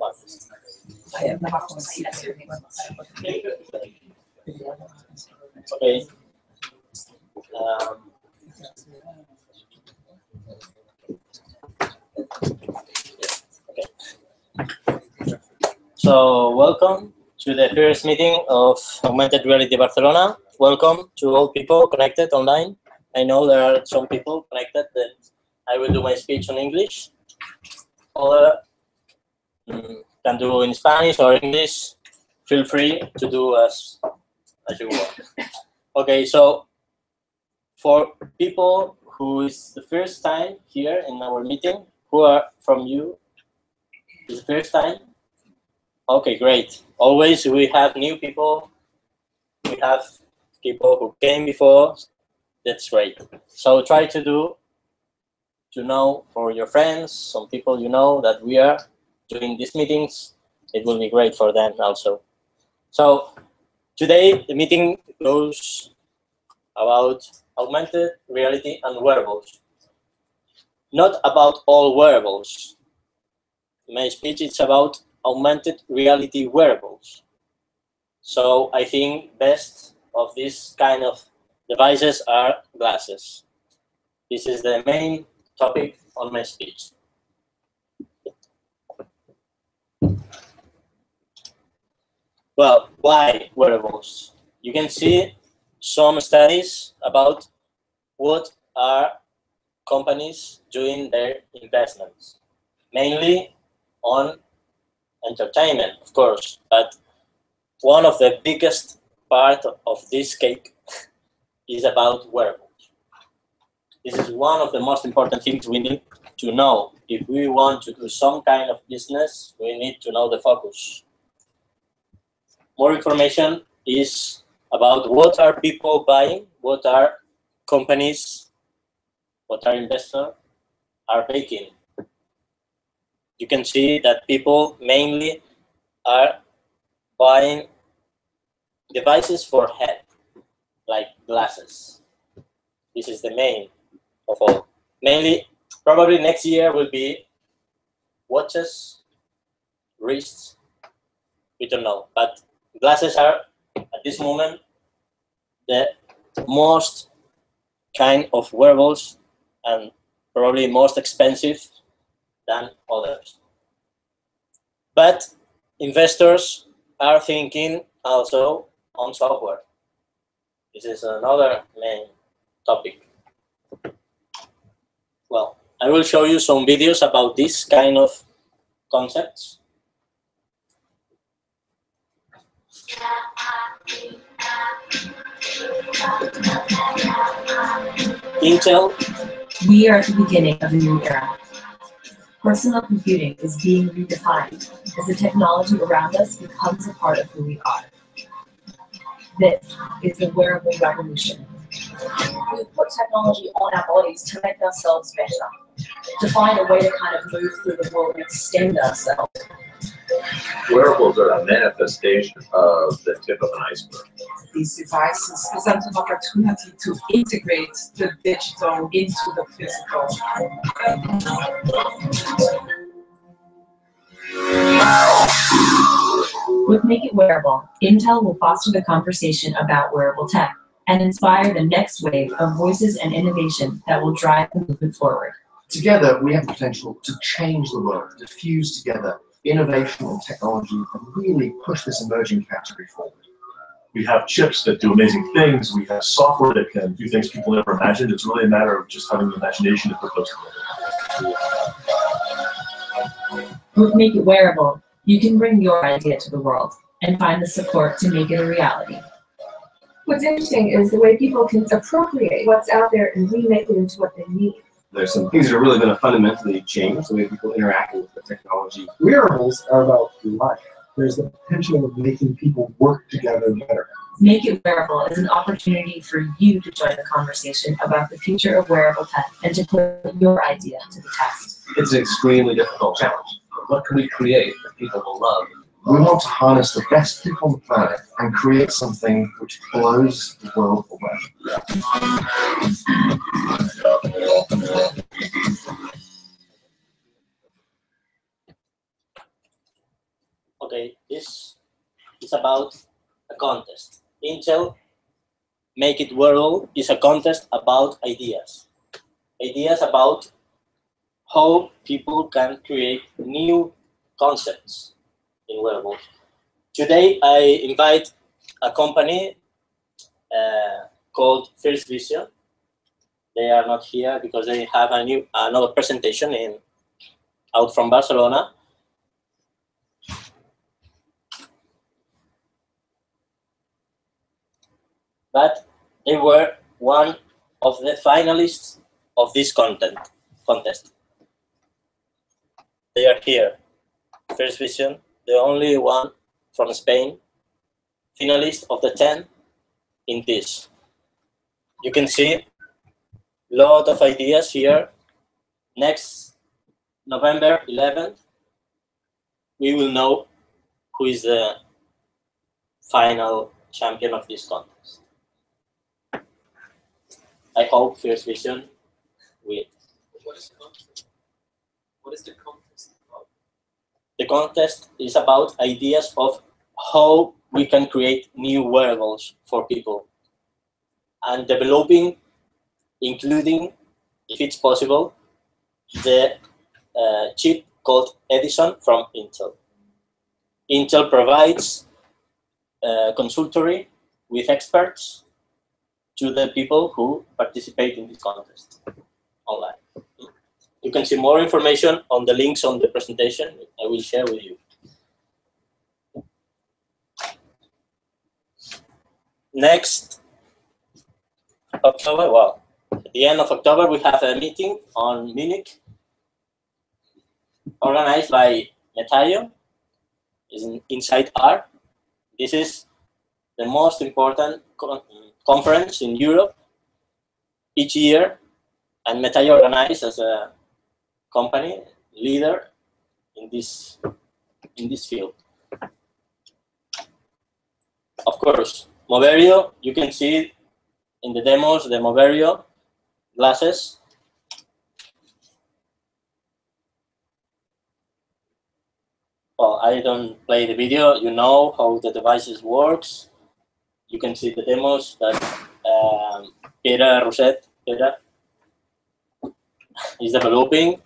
Gracias. Okay. Um, So, welcome to the first meeting of Augmented Reality Barcelona. Welcome to all people connected online. I know there are some people connected that I will do my speech in English. Other can do in Spanish or English. Feel free to do as, as you want. Okay, so for people who is the first time here in our meeting, who are from you, is the first time? Okay, great. Always we have new people. We have people who came before. That's great. So try to do to know for your friends, some people you know that we are doing these meetings. It will be great for them also. So today the meeting goes about augmented reality and wearables. Not about all wearables. My speech is about augmented reality wearables. So I think best of this kind of devices are glasses. This is the main topic on my speech. Well, why wearables? You can see some studies about what are companies doing their investments, mainly on entertainment, of course, but one of the biggest part of this cake is about wearables. This is one of the most important things we need to know. If we want to do some kind of business, we need to know the focus. More information is about what are people buying, what are companies, what are investors are making you can see that people mainly are buying devices for head, like glasses. This is the main of all. Mainly, probably next year will be watches, wrists, we don't know. But glasses are, at this moment, the most kind of wearables and probably most expensive than others. But investors are thinking also on software. This is another main topic. Well, I will show you some videos about this kind of concepts. Intel. We are at the beginning of a new era Personal computing is being redefined as the technology around us becomes a part of who we are. This is the wearable revolution. We put technology on our bodies to make ourselves better, to find a way to kind of move through the world and extend ourselves. Wearables are a manifestation of the tip of an iceberg. These devices present an opportunity to integrate the digital into the physical. With Make It Wearable, Intel will foster the conversation about wearable tech and inspire the next wave of voices and innovation that will drive the movement forward. Together, we have the potential to change the world, to fuse together innovation and technology and really push this emerging category forward. We have chips that do amazing things. We have software that can do things people never imagined. It's really a matter of just having the imagination to put those together. With Make It Wearable, you can bring your idea to the world and find the support to make it a reality. What's interesting is the way people can appropriate what's out there and remake it into what they need. There's some things that are really going to fundamentally change the way people interact with the technology. Wearables are about life. there's the potential of making people work together better. Make It Wearable is an opportunity for you to join the conversation about the future of wearable tech and to put your idea to the test. It's an extremely difficult challenge. What can we create that people will love? We want to harness the best people on the planet and create something which blows the world away. Okay, this is about a contest. Intel Make It World is a contest about ideas. Ideas about how people can create new concepts in wearables. Today, I invite a company uh, called First Vision. They are not here because they have a new another presentation in out from Barcelona. But they were one of the finalists of this content contest. They are here. First Vision, the only one from Spain, finalist of the 10 in this. You can see a lot of ideas here. Next November 11th, we will know who is the final champion of this contest. I hope First Vision will. What is the contest? What is the contest? The contest is about ideas of how we can create new wearables for people and developing, including, if it's possible, the uh, chip called Edison from Intel. Intel provides uh, consultory with experts to the people who participate in this contest online. You can see more information on the links on the presentation I will share with you. Next October, well, at the end of October, we have a meeting on Munich organized by in- InsideAR. This is the most important con- conference in Europe each year, and Metaio organized as a company leader in this in this field. Of course, Moverio, you can see in the demos the Moverio glasses. Well, I don't play the video. You know how the devices works. You can see the demos that um, Peter Roset, Peter, is developing.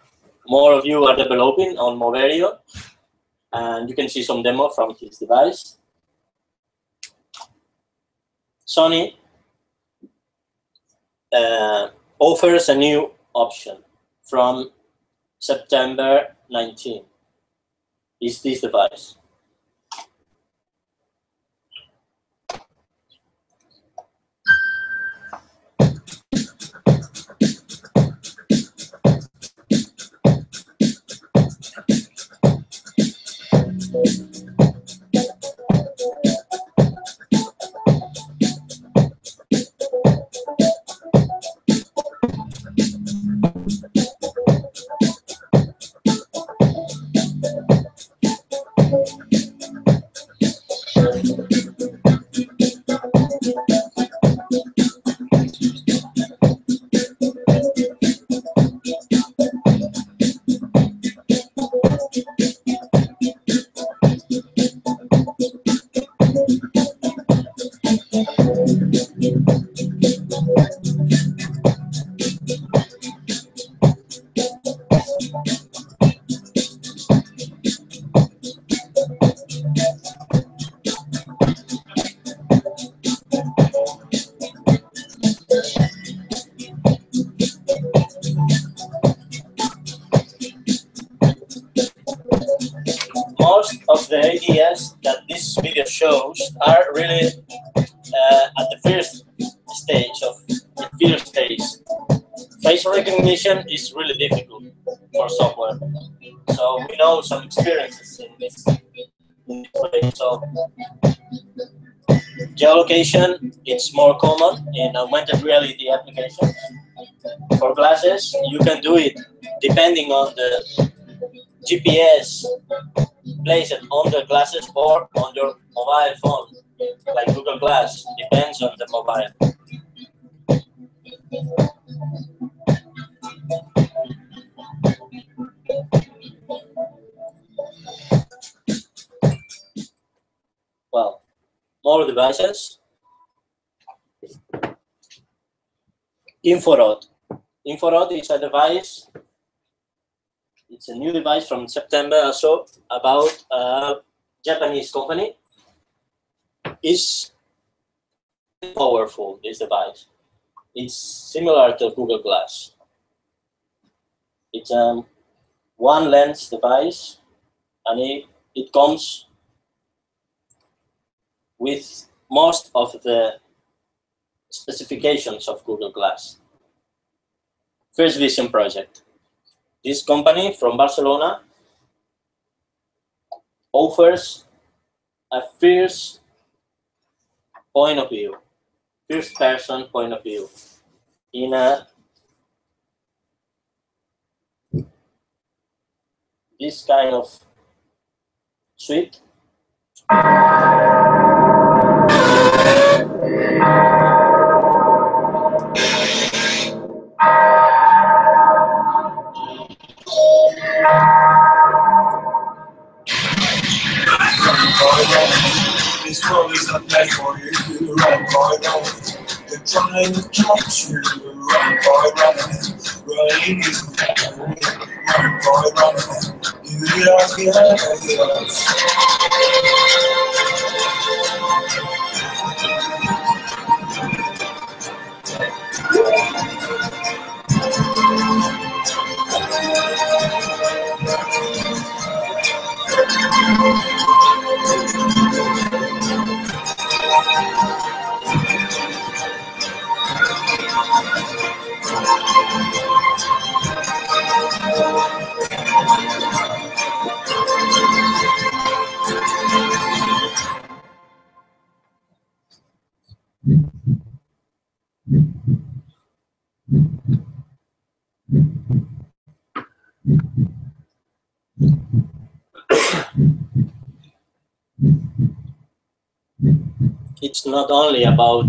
More of you are developing on Moverio, and you can see some demo from his device. Sony uh, offers a new option from September 19. Is this device? pessoas. Face recognition is really difficult for software. So we know some experiences in this. in this way. So geolocation it's more common in augmented reality applications. For glasses, you can do it depending on the GPS placed on the glasses or on your mobile phone, like Google Glass. Depends on the mobile. Well, more devices. Inforod. Inforod is a device. It's a new device from September or so about a Japanese company. Is powerful this device. It's similar to Google Glass. It's a one lens device, and it, it comes with most of the specifications of Google Glass. First Vision project. This company from Barcelona offers a first point of view, first person point of view in a this kind of suite This world is not meant for you. Run, boy, run. They're trying to catch you. Run, boy, run. Running is Run, boy, run. You are behind us. Thank you. It's not only about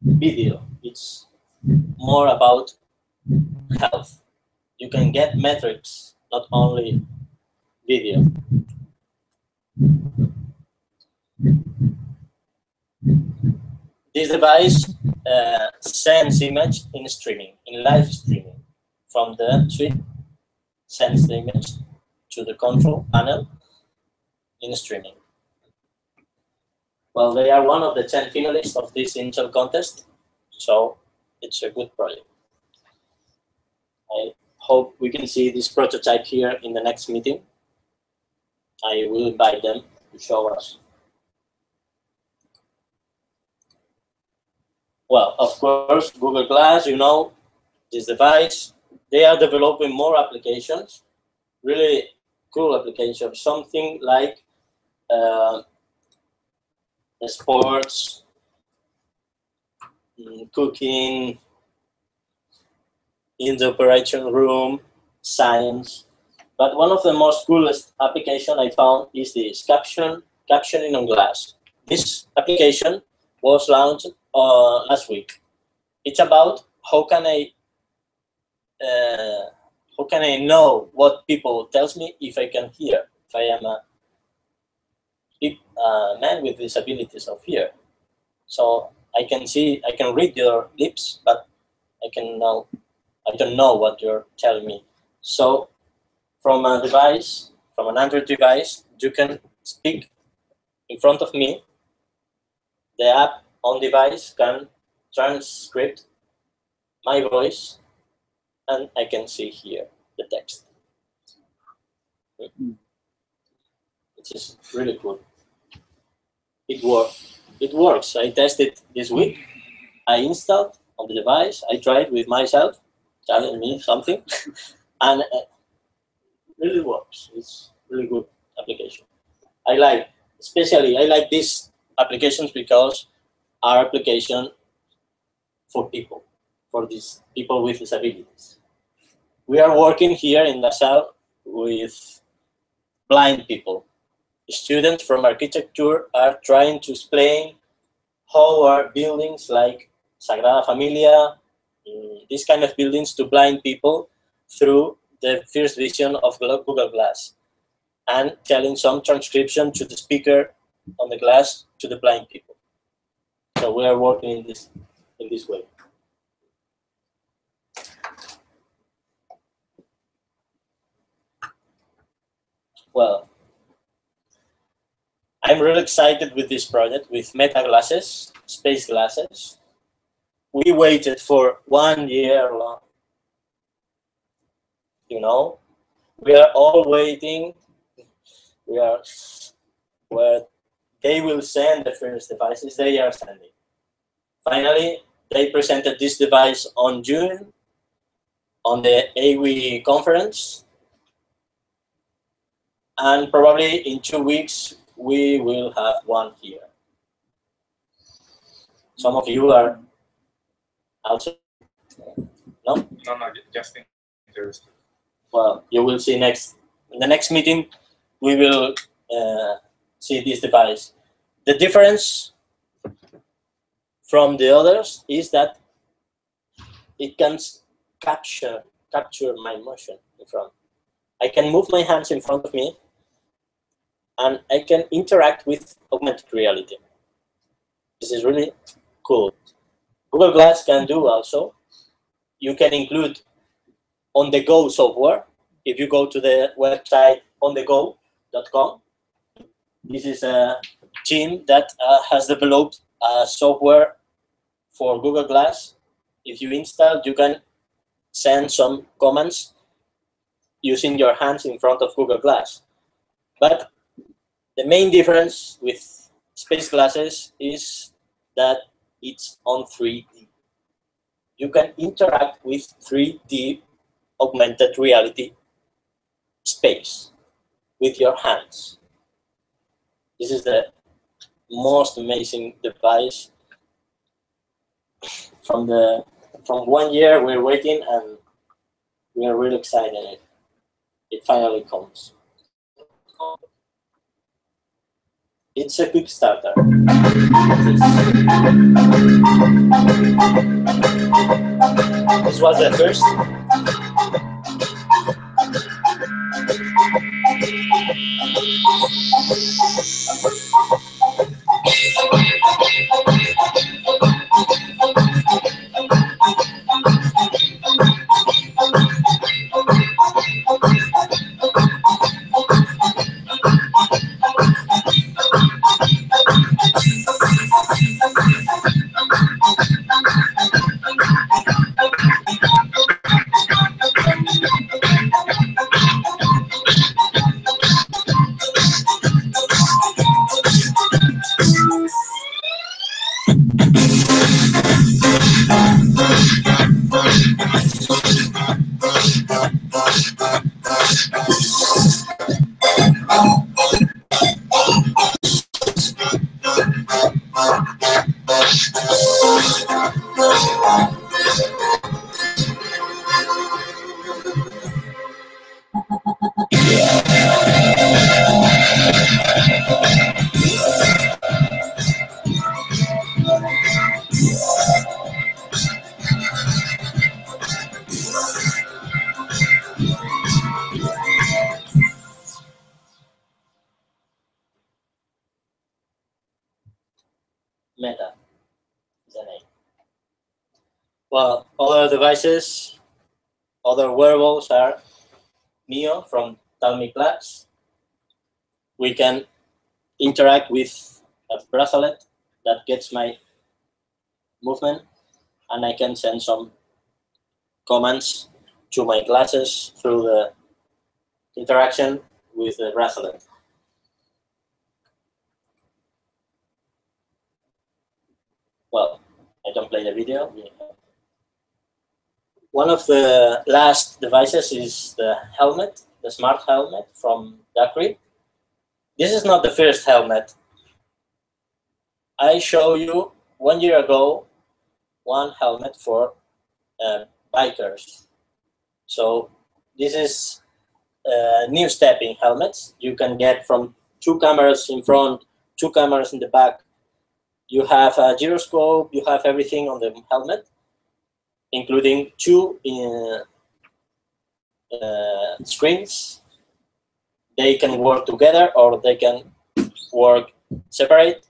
video, it's more about health. You can get metrics, not only video. This device uh, sends image in streaming, in live streaming, from the suite, sends the image to the control panel in streaming. Well, they are one of the 10 finalists of this Intel contest, so it's a good project. I hope we can see this prototype here in the next meeting. I will invite them to show us. Well, of course, Google Glass, you know, this device, they are developing more applications, really cool applications, something like uh, sports, mm, cooking, in the operation room, science. But one of the most coolest application I found is this caption captioning on glass. This application was launched uh, last week. It's about how can I uh, how can I know what people tells me if I can hear if I am a uh, man with disabilities of hear. So I can see, I can read your lips, but I can know, I don't know what you're telling me. So from a device, from an Android device, you can speak in front of me. The app on device can transcript my voice, and I can see here the text. It is really cool it works. It works. I tested this week. I installed on the device. I tried with myself, telling me something, and uh, really works. It's really good application. I like, especially I like these applications because are application for people, for these people with disabilities. We are working here in LaSalle with blind people. Students from architecture are trying to explain how are buildings like Sagrada Familia, mm, these kind of buildings to blind people through the first vision of Google Glass and telling some transcription to the speaker on the glass to the blind people. So we are working in this in this way. Well, I'm really excited with this project with meta glasses, space glasses. We waited for one year long. You know, we are all waiting. We are where they will send the first devices they are sending. Finally, they presented this device on June on the AWE conference. And probably in two weeks, we will have one here. Some of you are also, no? No, no, just interested. Well, you will see next, in the next meeting, we will uh, see this device. The difference from the others is that it can capture capture my motion in front. I can move my hands in front of me and I can interact with augmented reality. This is really cool. Google Glass can do also. You can include on the go software. If you go to the website onthego.com, this is a team that uh, has developed software for Google Glass. If you install, you can send some commands using your hands in front of Google Glass. But the main difference with space glasses is that it's on 3D. You can interact with 3D augmented reality space with your hands. This is the most amazing device from the from one year we're waiting and we are really excited it, it finally comes it's a Kickstarter. This was the first. Meta from Thalmic We can interact with a bracelet that gets my movement, and I can send some commands to my glasses through the interaction with the bracelet. well, I don't play the video. One of the last devices is the helmet, the smart helmet from DAQRI. this is not the first helmet. I show you one year ago one helmet for uh, bikers. So this is uh, new stepping helmets you can get from two cameras in front, two cameras in the back. You have a gyroscope, you have everything on the helmet, including two in, Uh, screens. They can work together or they can work separate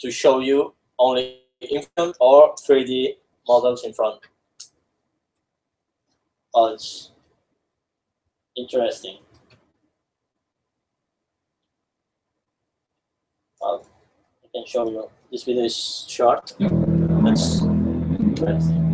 to show you only in front or 3D models in front. Oh, it's interesting. Well, I can show you. This video is short. That's interesting.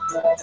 Well,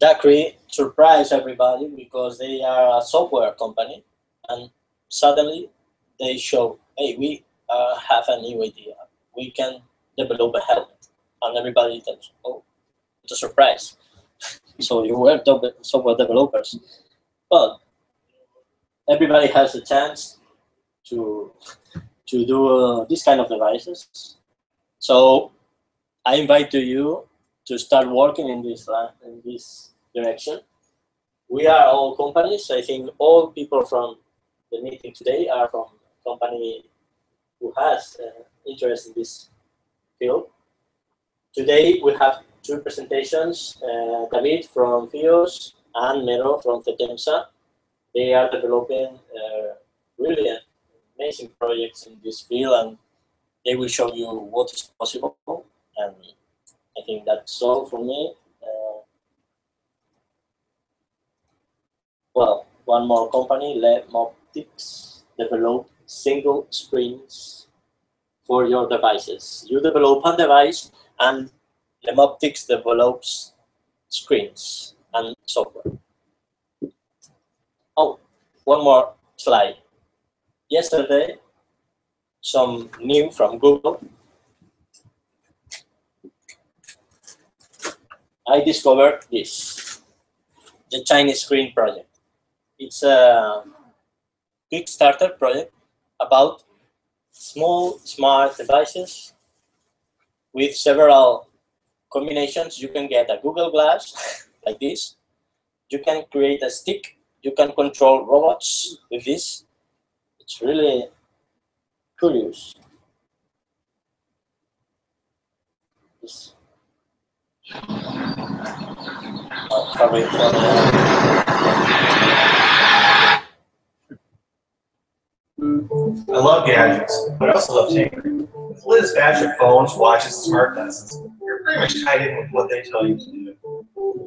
DAQRI surprised everybody because they are a software company, and suddenly they show, hey, we uh, have a new idea. We can develop a helmet, and everybody thinks, oh, it's a surprise. so you were software developers, but everybody has a chance to to do uh, this kind of devices. So I invite to you to start working in this line, in this direction. We are all companies. I think all people from the meeting today are from company who has uh, interest in this field. Today we have two presentations, uh, David from FHIOS and Mero from CETEMMSA. They are developing uh, really amazing projects in this field and they will show you what is possible and I think that's all for me. Uh, well, one more company, Lemoptix, develop single screens for your devices. You develop a device and Lemoptix develops screens and software. Oh, one more slide. Yesterday, some new from Google I discovered this, the Chinese Screen Project. It's a Kickstarter project about small, smart devices with several combinations. You can get a Google Glass like this. You can create a stick. You can control robots with this. It's really curious. This Oh, sorry I love gadgets, but I also love tinkering. With Liz Batcher phones, watches, and smart glasses, you're pretty much tied in with what they tell you to do.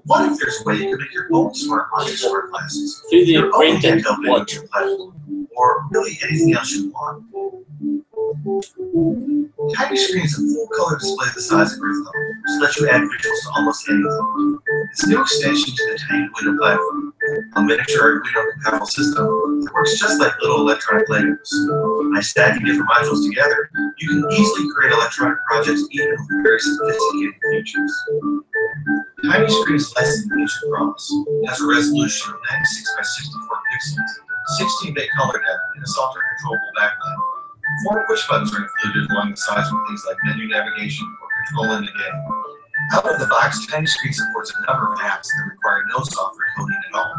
What if there's a way you could make your own smart watches, smart glasses, 3D your own handheld game platform, or really anything else you want? Tiny Screen is a full color display the size of your thumb, so that you add visuals to almost anything. It's a new extension to the TinyDuino platform, a miniature Arduino compatible system that works just like little electronic Legos. By stacking different modules together, you can easily create electronic projects even with very sophisticated features. Tiny Screen is less than an inch across, it has a resolution of 96 by 64 pixels, 16-bit color depth, and a software controllable backlight. Four push buttons are included along the sides for things like menu navigation or controlling the game. Out of the box, Tiny Screen supports a number of apps that require no software coding at all.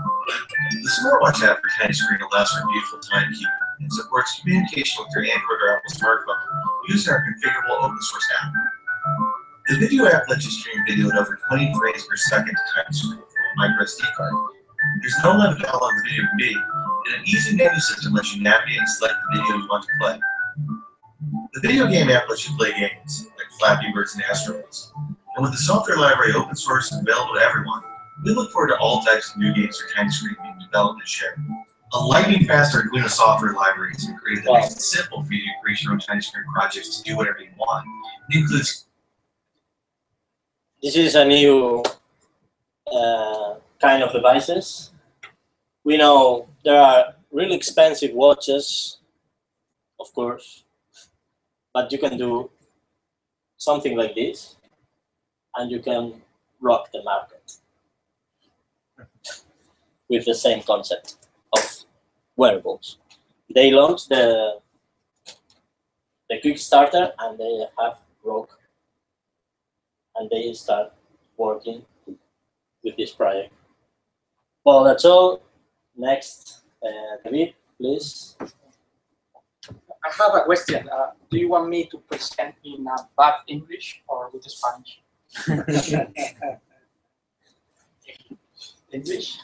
The smartwatch app for Tiny Screen allows for beautiful timekeeping and supports communication with your Android or Apple smartphone using our configurable open source app. The video app lets you stream video at over 20 frames per second to Tiny Screen from a micro SD card. There's no limit to how long the video can be, and an easy menu system lets you navigate and select the video you want to play. The video game app lets you play games, like Flappy Birds and Asteroids. And with the software library open source and available to everyone, we look forward to all types of new games for Tiny Screen being developed and shared. A lightning fast Arduino software library has been created that makes it simple for you to create your own Tiny Screen projects to do whatever you want. It includes This is a new uh, kind of devices. We know there are really expensive watches, of course, but you can do something like this, and you can rock the market with the same concept of wearables. They launched the the Kickstarter, and they have broke and they start working with this project. Well, that's all. Next, uh, David, please. I have a question. Uh, do you want me to present in uh, bad English or with Spanish? English?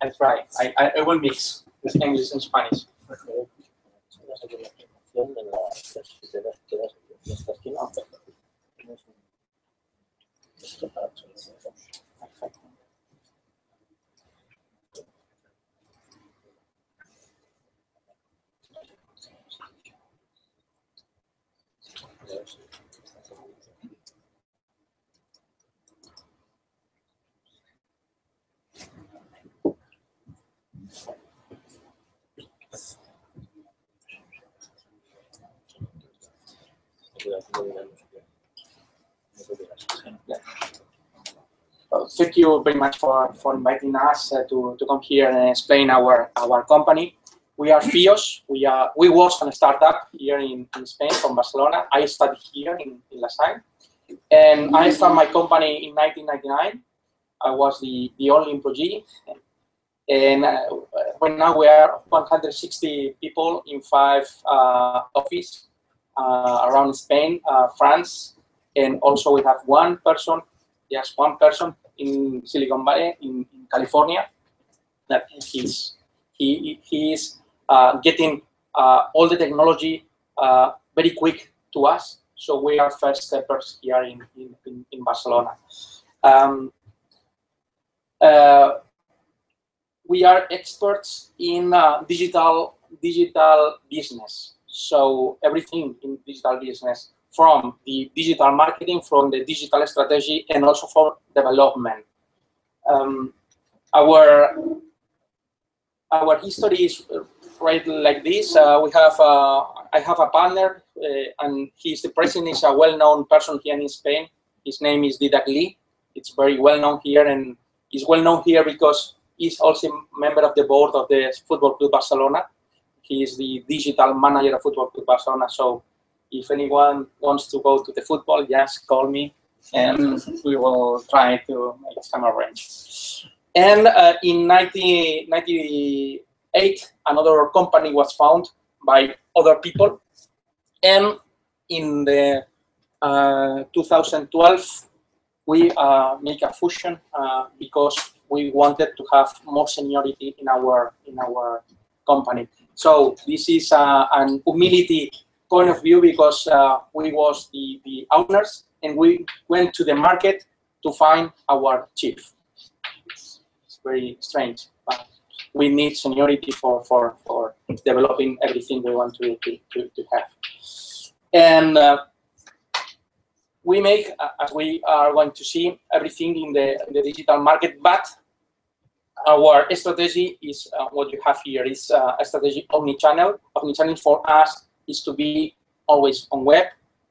I try. I, I, I will mix with English and Spanish. Well, thank you very much for, for inviting us uh, to, to come here and explain our, our company. We are FHIOS. We are we was a startup here in, in Spain from Barcelona. I studied here in, in La Salle. And I started my company in 1999. I was the, the only employee. And uh, right now we are 160 people in five uh, offices uh, around Spain, uh, France, and also we have one person, just one person in Silicon Valley in, in California that he's he he is getting uh, all the technology uh, very quick to us. So we are first steppers here in in, in, Barcelona. Um, uh, we are experts in uh, digital digital business. So everything in digital business, from the digital marketing, from the digital strategy, and also for development. Um, our our history is uh, right like this. Uh, we have uh, I have a partner, uh, and he's the president. is a well-known person here in Spain. His name is Didac Lee. It's very well known here, and he's well known here because he's also a member of the board of the Football Club Barcelona. He is the digital manager of Football Club Barcelona. So if anyone wants to go to the football, just call me and we will try to make some arrange. And uh, in 1998, another company was found by other people. And in the uh, 2012, we uh, make a fusion uh, because we wanted to have more seniority in our in our company. So this is uh, an humility point of view because uh, we was the, the owners and we went to the market to find our chief. It's, very strange, we need seniority for, for, for developing everything we want to, to, to, have. And uh, we make, uh, as we are going to see, everything in the, in the digital market, but our strategy is uh, what you have here is uh, a strategy omni-channel. Omni-channel for us is to be always on web,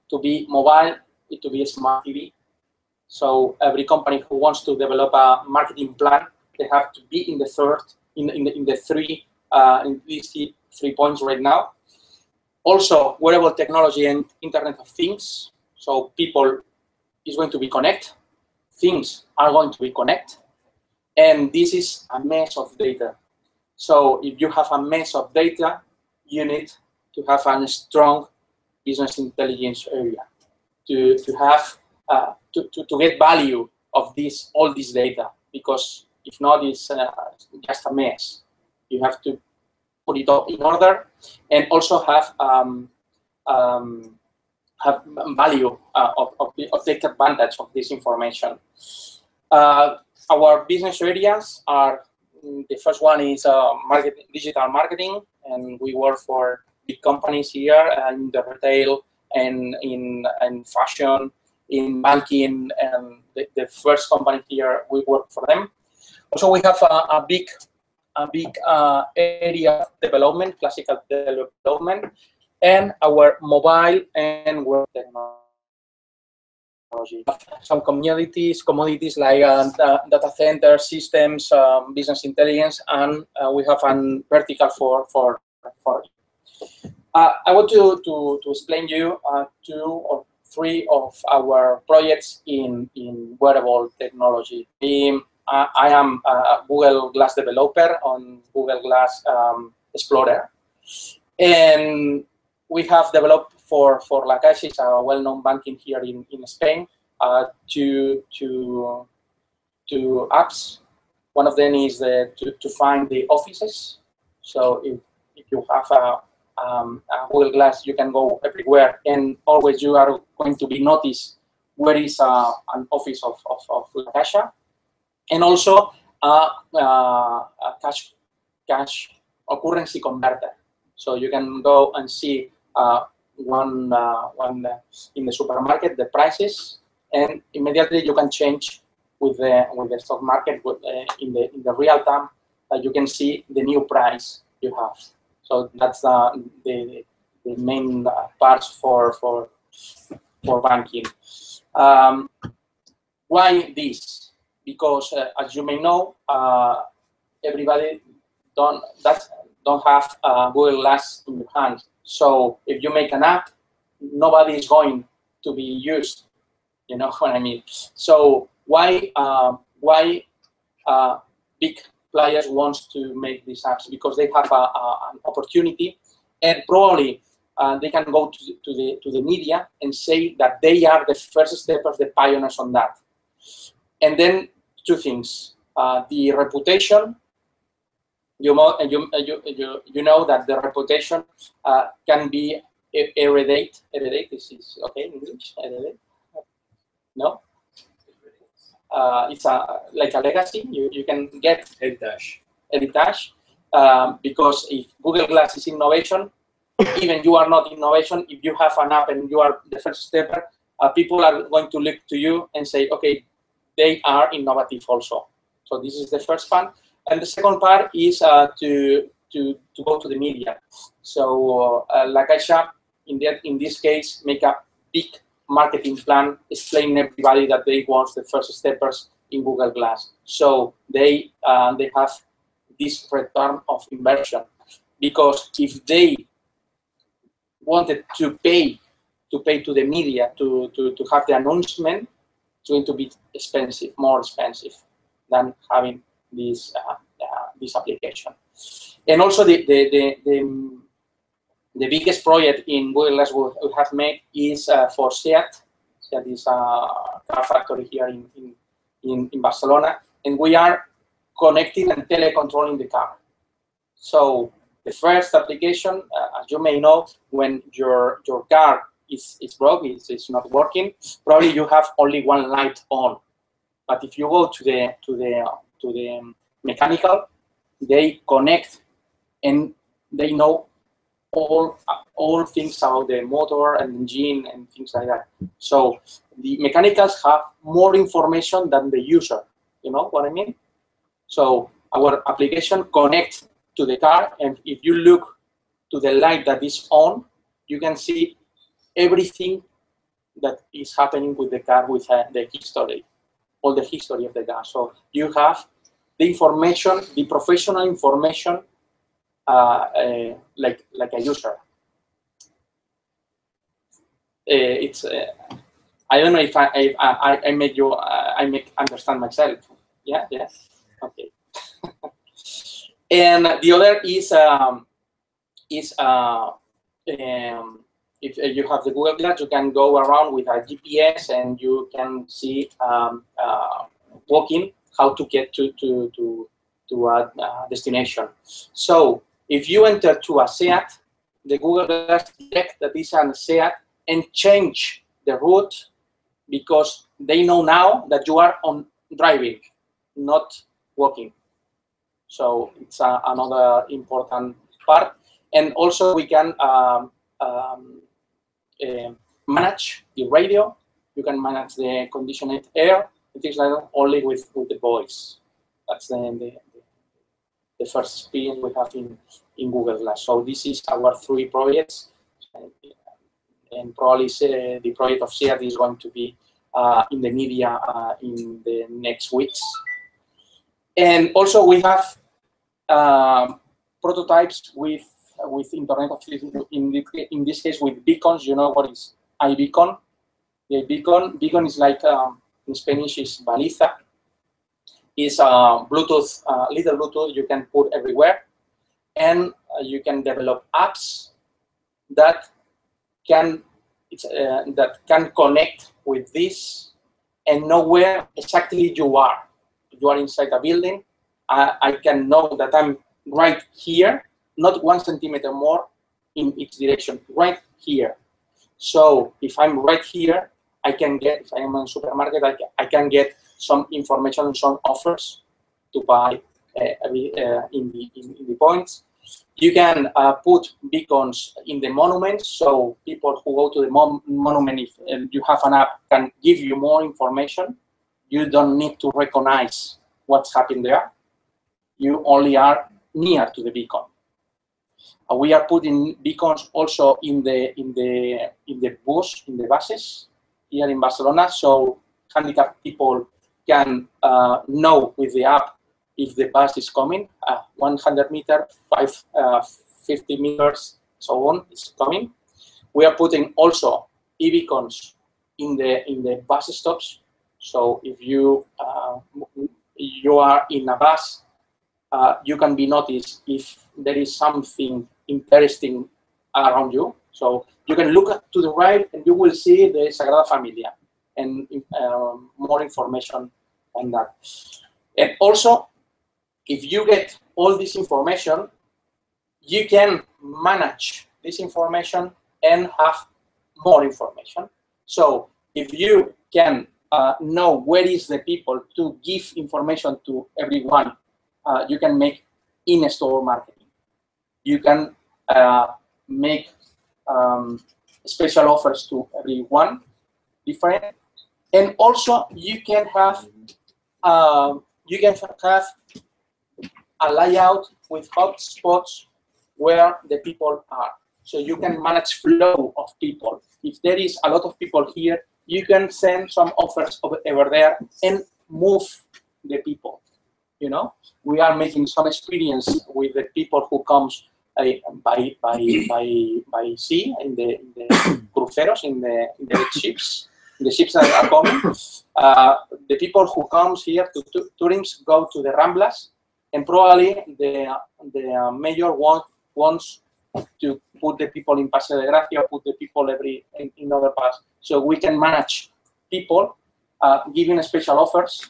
to be mobile, to be a smart TV. So every company who wants to develop a marketing plan, they have to be in the third, in, in, the, in the three, uh, in these three points right now. Also, wearable technology and Internet of Things. So people is going to be connect, things are going to be connect, And this is a mess of data. So if you have a mess of data, you need to have a strong business intelligence area to, to have uh, to, to, to get value of this all this data because if not it's uh, just a mess you have to put it all in order and also have um, um, have value uh, of, of, the, of take advantage of this information uh, our business areas are the first one is uh, market, digital marketing and we work for big companies here in the retail and in, in fashion in banking and the, the first company here we work for them. Also, we have a, a big a big uh, area of development, classical development, and our mobile and web technology. Some communities, commodities like uh, data center systems, um, business intelligence, and uh, we have a vertical for for for. Uh, I want to to to explain you uh, two or three of our projects in, in wearable technology. Um, I, I am a Google Glass developer on Google Glass um, Explorer. And we have developed for, for La Caixa, it's a well-known banking here in, in Spain, uh, two, two, two apps. One of them is the, to, to find the offices. So if, if you have a, um, Google Glass, you can go everywhere, and always you are going to be noticed where is uh, an office of, of, of La Caixa, and also uh, uh, a cash, cash occurrency converter. So you can go and see uh, one, uh, one uh, in the supermarket, the prices, and immediately you can change with the, with the stock market with, in, the, in the real time. That you can see the new price you have. So that's uh, the, the main uh, parts for, for, for banking. Um, why this? Because uh, as you may know, uh, everybody don't, don't have uh, Google Glass in your hand. So if you make an app, nobody is going to be used. You know what I mean? So why uh, why uh, big players wants to make these apps because they have a, a, an opportunity and probably uh, they can go to, to, the, to the media and say that they are the first steppers, the pioneers on that. And then two things, uh, the reputation, you, you, you, you, you know that the reputation uh, can be erudite, erudite is, is okay in English, erudite? No? uh, it's a like a legacy. You, you can get heritage, heritage um, because if Google Glass is innovation, even you are not innovation, if you have an app and you are the first stepper, uh, people are going to look to you and say, okay, they are innovative also. So this is the first part. And the second part is uh, to, to, to go to the media. So uh, like I said, in, that, in this case, make a big marketing plan explain everybody that they want the first steppers in Google Glass. So they uh, they have this return of inversion because if they wanted to pay to pay to the media to, to, to have the announcement, it's going to be expensive, more expensive than having this uh, uh, this application. And also the, the, the, the the biggest project in Google we have made is uh, for SEAT. SEAT is a car factory here in, in, in, in Barcelona. And we are connecting and telecontrolling the car. So the first application, uh, as you may know, when your, your car is, is broke, it's, it's not working, probably you have only one light on. But if you go to the, to the, to the mechanical, they connect and they know all all things about the motor and engine and things like that. So the mechanicals have more information than the user. You know what I mean? So our application connects to the car, and if you look to the light that is on, you can see everything that is happening with the car with uh, the history, all the history of the car. So you have the information, the professional information uh, uh, like like a user. Uh, it's I don't know if I I, I make you I make understand myself. Yeah, yeah. Okay. and the other is um, is uh, um, if you have the Google Glass, you can go around with a GPS and you can see um, uh, walking how to get to to to to a uh, destination. So if you enter to a SEAT, the Google Glass detect that is an SEAT and change the route because they know now that you are on driving, not walking. So it's uh, another important part. And also we can um, um, uh, manage the radio. You can manage the conditioned air. It is like only with, with the voice. That's the, the, the first experience we have in, in Google Glass. So this is our three projects. And probably uh, the project of SEAT is going to be uh, in the media uh, in the next weeks. And also we have um, prototypes with with Internet of Things, in, in this case with beacons, you know what is iBeacon? The beacon, beacon is like, um, in Spanish is baliza, is a Bluetooth, uh, little Bluetooth you can put everywhere. And uh, you can develop apps that can uh, that can connect with this and know where exactly you are. You are inside a building. I, I can know that I'm right here not one centimeter more in each direction, right here. So if I'm right here, I can get, if I am in a supermarket, I can, I can get some information, some offers to buy uh, uh, in, the, in, in, the points. You can uh, put beacons in the monuments, so people who go to the mon monument, if uh, you have an app, can give you more information. You don't need to recognize what's happening there. You only are near to the beacon. We are putting beacons also in the in the in the bus in the buses here in Barcelona, so handicapped people can uh, know with the app if the bus is coming, uh, 100 meter, five, uh, 50 meters, so on, is coming. We are putting also iBeacons in the in the bus stops. So if you uh, you are in a bus, uh, you can be noticed if there is something interesting around you. So you can look to the right and you will see the Sagrada Familia and um, more information on that. And also, if you get all this information, you can manage this information and have more information. So if you can uh, know where is the people to give information to everyone, uh, you can make in-store marketing. You can make um, special offers to everyone different. And also you can have uh, you can have a layout with hotspots where the people are. So you can manage flow of people. If there is a lot of people here you can send some offers over there and move the people. You know we are making some experience with the people who comes by by by by sea in the, in the cruceros in the, in the ships. The ships that are coming. Uh, the people who comes here to, to tourists go to the ramblas and probably the the uh, mayor want, wants to put the people in Paseo de Gracia put the people every in, in other parts. So we can manage people uh, giving special offers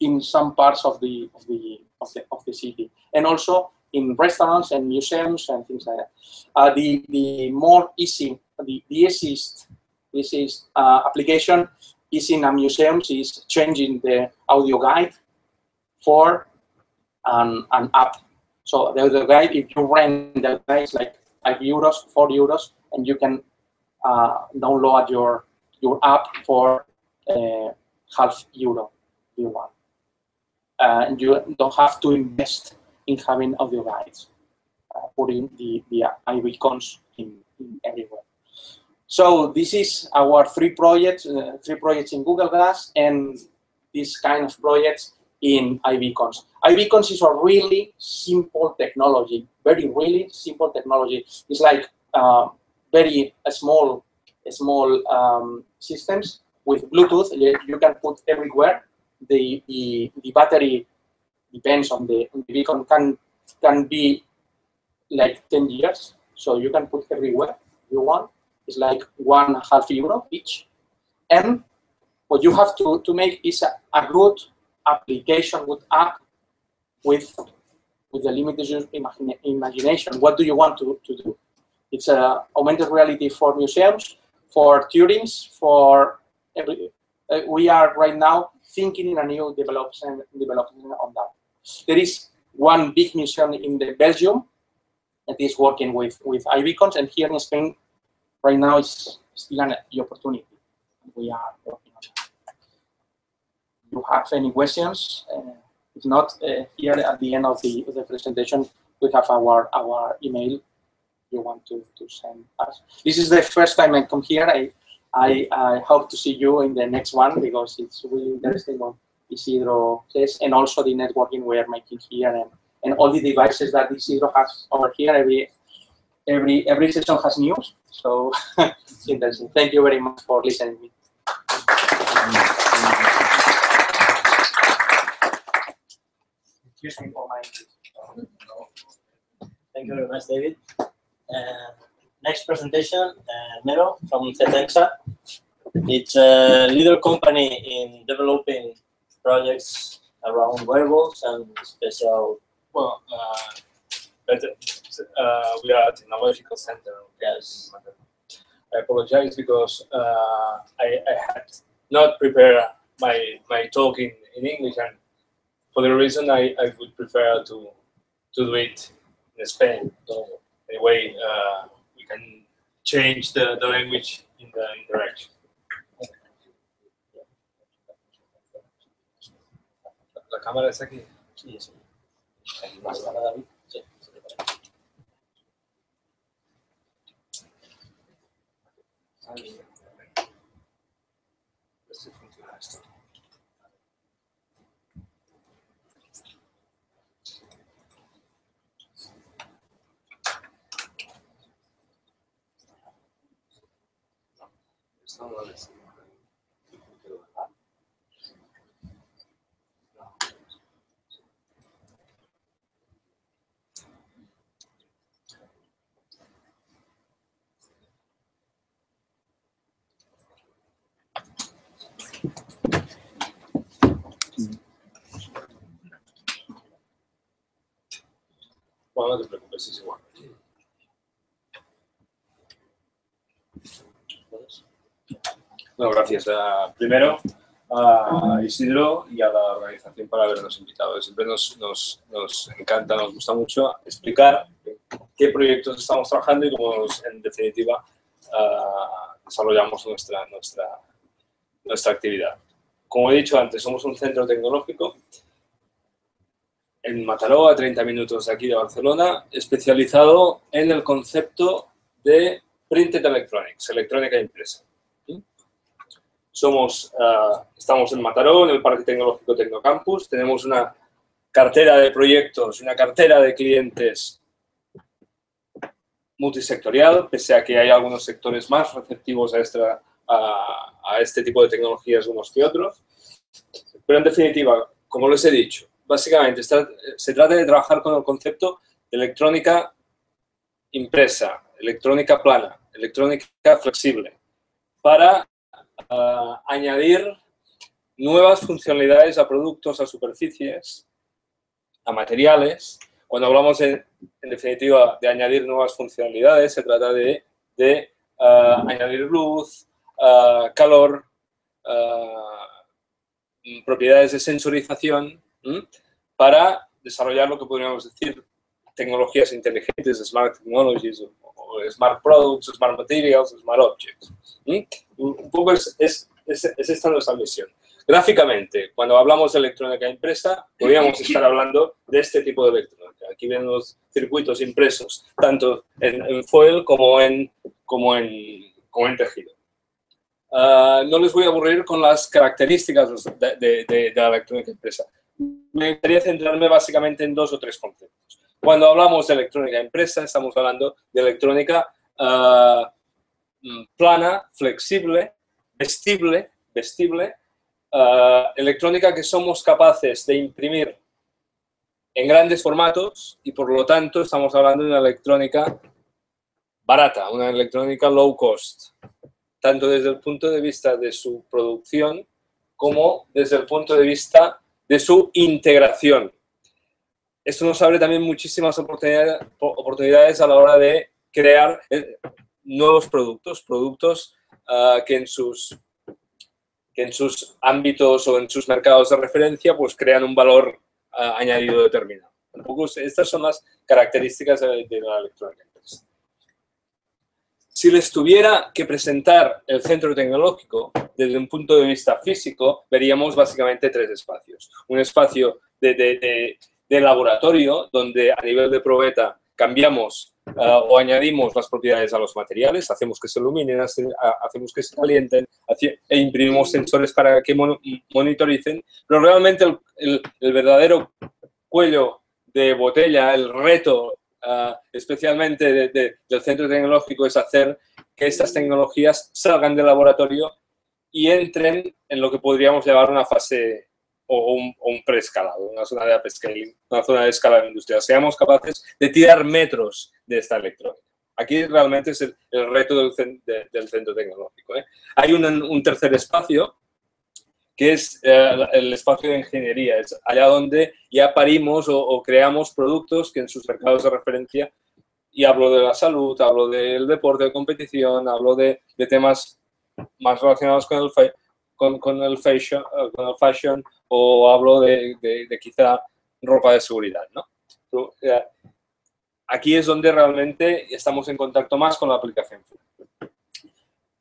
in some parts of the of the of the, of the city. And also in restaurants and museums and things like that. Uh, the, the more easy, the, the easiest, this is uh, application is in a museum is changing the audio guide for an, an app. So the audio guide, if you rent the guide, it's like five euros, four euros, and you can uh, download your your app for uh, half euro you want. Uh, and you don't have to invest in having audio guides, uh, putting the, the icons in, in everywhere. So this is our three projects, uh, three projects in Google Glass and this kind of projects in iBeacons. iBeacons is a really simple technology, very really simple technology. It's like uh, very small, small um, systems with Bluetooth. You, can put everywhere. The, the, the battery depends on the, on the beacon, can can be like 10 years. So you can put everywhere you want. It's like one half euro each. And what you have to, to make is a, a good application, good app with with the limited imagine, imagination. What do you want to, to do? It's a augmented reality for museums, for tourings, for every, uh, we are right now thinking in a new development, development on that. There is one big museum in the Belgium that is working with, with iBeacons, and here in Spain, right now, it's still an opportunity. We are working on it. You have any questions? Uh, if not, uh, here at the end of the, the presentation, we have our, our email you want to, to send us. This is the first time I come here. I, I, I hope to see you in the next one because it's really interesting what Isidro says and also the networking we are making here and, and all the devices that Isidro has over here. Every every every session has news, so it's interesting. Thank you very much for listening to me. Excuse me for my Thank you very much, David. Uh, next presentation, uh, Mero from CETEMMSA. It's a leader company in developing projects around wearables and special. Well, uh, but, uh, we are a technological center. Yes. I apologize because uh, I, I had not prepared my my talk in, in English, and for the reason I, I would prefer to to do it in Spain. So anyway, uh, we can change the, the language in the interaction. La cámara está aquí. Sí, sí. Más David. Sí. Bueno, no te preocupes, es igual. No, gracias. Primero, a Isidro y a la organización por habernos invitado. Siempre nos, nos, nos encanta, nos gusta mucho explicar qué proyectos estamos trabajando y cómo, en definitiva, ah, desarrollamos nuestra, nuestra, nuestra actividad. Como he dicho antes, somos un centro tecnológico en Mataró, a 30 minutos de aquí de Barcelona, especializado en el concepto de Printed Electronics, electrónica impresa. Somos, ah, estamos en Mataró, en el Parque Tecnológico Tecnocampus, tenemos una cartera de proyectos, una cartera de clientes multisectorial, pese a que hay algunos sectores más receptivos a, esta, a, a este tipo de tecnologías unos que otros. Pero en definitiva, como les he dicho, básicamente se trata de trabajar con el concepto de electrónica impresa, electrónica plana, electrónica flexible, para ah, añadir nuevas funcionalidades a productos, a superficies, a materiales. Cuando hablamos en, definitiva de añadir nuevas funcionalidades, se trata de, ah, añadir luz, ah, calor, propiedades de sensorización para desarrollar lo que podríamos decir tecnologías inteligentes, smart technologies, o, o smart products, smart materials, smart objects. Un poco es, es, es, es esta nuestra misión. Gráficamente, cuando hablamos de electrónica impresa, podríamos estar hablando de este tipo de electrónica. Aquí ven los circuitos impresos, tanto en, en foil como en, como en, como en tejido. Ah, no les voy a aburrir con las características de, de- de- de la electrónica impresa. Me gustaría centrarme básicamente en dos o tres conceptos. Cuando hablamos de electrónica impresa, estamos hablando de electrónica ah, plana, flexible, vestible, vestible, ah, electrónica que somos capaces de imprimir en grandes formatos y por lo tanto estamos hablando de una electrónica barata, una electrónica low cost, tanto desde el punto de vista de su producción como desde el punto de vista de su integración. Esto nos abre también muchísimas oportunidades, a la hora de crear eh, nuevos productos, productos ah, que, en sus, que en sus ámbitos o en sus mercados de referencia pues crean un valor ah, añadido determinado. Estas son las características de, de la electrónica. Si les tuviera que presentar el centro tecnológico desde un punto de vista físico, veríamos básicamente tres espacios. Un espacio de, laboratorio, donde a nivel de probeta cambiamos uh, o añadimos las propiedades a los materiales, hacemos que se iluminen, hacemos que se calienten e imprimimos sensores para que mon monitoricen, pero realmente el, verdadero cuello de botella, el reto uh, especialmente de, de, del centro tecnológico es hacer que estas tecnologías salgan del laboratorio y entren en lo que podríamos llamar una fase o un, un preescalado, una zona de upscaling, una zona de escala de industria. Seamos capaces de tirar metros de esta electrónica. Aquí realmente es el, reto del, de, del, centro tecnológico. ¿eh? Hay un, tercer espacio que es eh, el espacio de ingeniería, es allá donde ya parimos o, creamos productos que en sus mercados de referencia, y hablo de la salud, hablo del deporte de competición, hablo de, temas más relacionados con el, con, el fashion, eh, con el fashion o hablo de, de, quizá ropa de seguridad, ¿no? Aquí es donde realmente estamos en contacto más con la aplicación.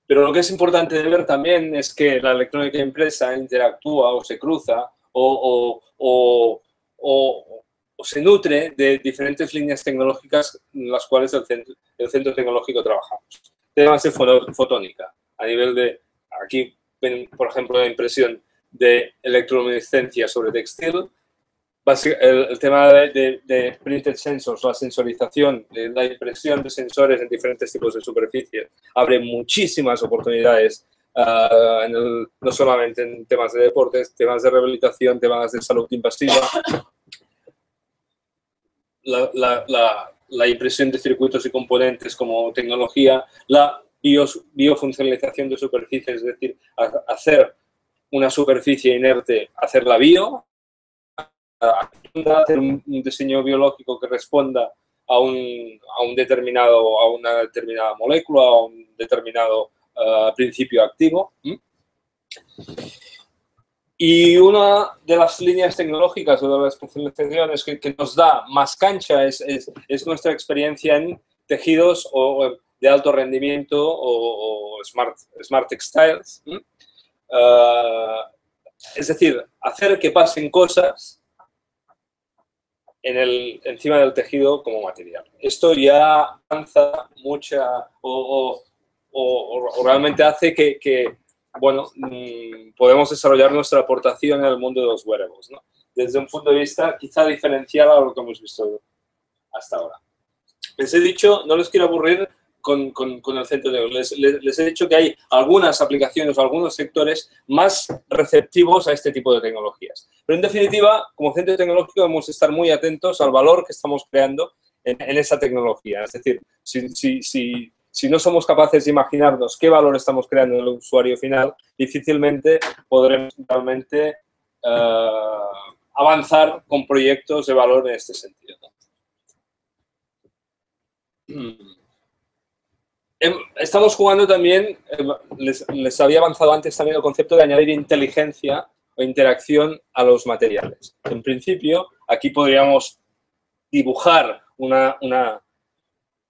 Pero lo que es importante de ver también es que la electrónica impresa interactúa o se cruza o, o, o, se nutre de diferentes líneas tecnológicas en las cuales el centro, tecnológico trabajamos. Temas de fotónica, a nivel de, aquí por ejemplo, la impresión de electroluminescencia sobre textil, el, tema de, printed sensors, la sensorización, la impresión de sensores en diferentes tipos de superficie, abre muchísimas oportunidades, uh, en el, no solamente en temas de deportes, temas de rehabilitación, temas de salud invasiva. La, impresión de circuitos y componentes como tecnología, la bio, biofuncionalización de superficies, es decir, hacer una superficie inerte, hacerla bio, hacer un, diseño biológico que responda a un, a un, determinado, a una determinada molécula, a un determinado uh, principio activo. ¿Mm? Y una de las líneas tecnológicas o de las funcionalizaciones que, que nos da más cancha es, es, es, nuestra experiencia en tejidos o de alto rendimiento o, o smart, smart textiles. Uh, es decir, hacer que pasen cosas en el, encima del tejido como material. Esto ya avanza mucha o, o, o realmente hace que, que bueno, mmm, podemos desarrollar nuestra aportación en el mundo de los wearables, ¿no? desde un punto de vista quizá diferencial a lo que hemos visto hasta ahora. Les he dicho, no les quiero aburrir con, con, con el centro de les, les, les, he dicho que hay algunas aplicaciones o algunos sectores más receptivos a este tipo de tecnologías. Pero en definitiva, como centro tecnológico debemos estar muy atentos al valor que estamos creando en, en esa tecnología. Es decir, si, si, si, si no somos capaces de imaginarnos qué valor estamos creando en el usuario final, difícilmente podremos realmente uh, avanzar con proyectos de valor en este sentido. estamos jugando también, eh, les, había avanzado antes también el concepto de añadir inteligencia o interacción a los materiales. En principio, aquí podríamos dibujar una,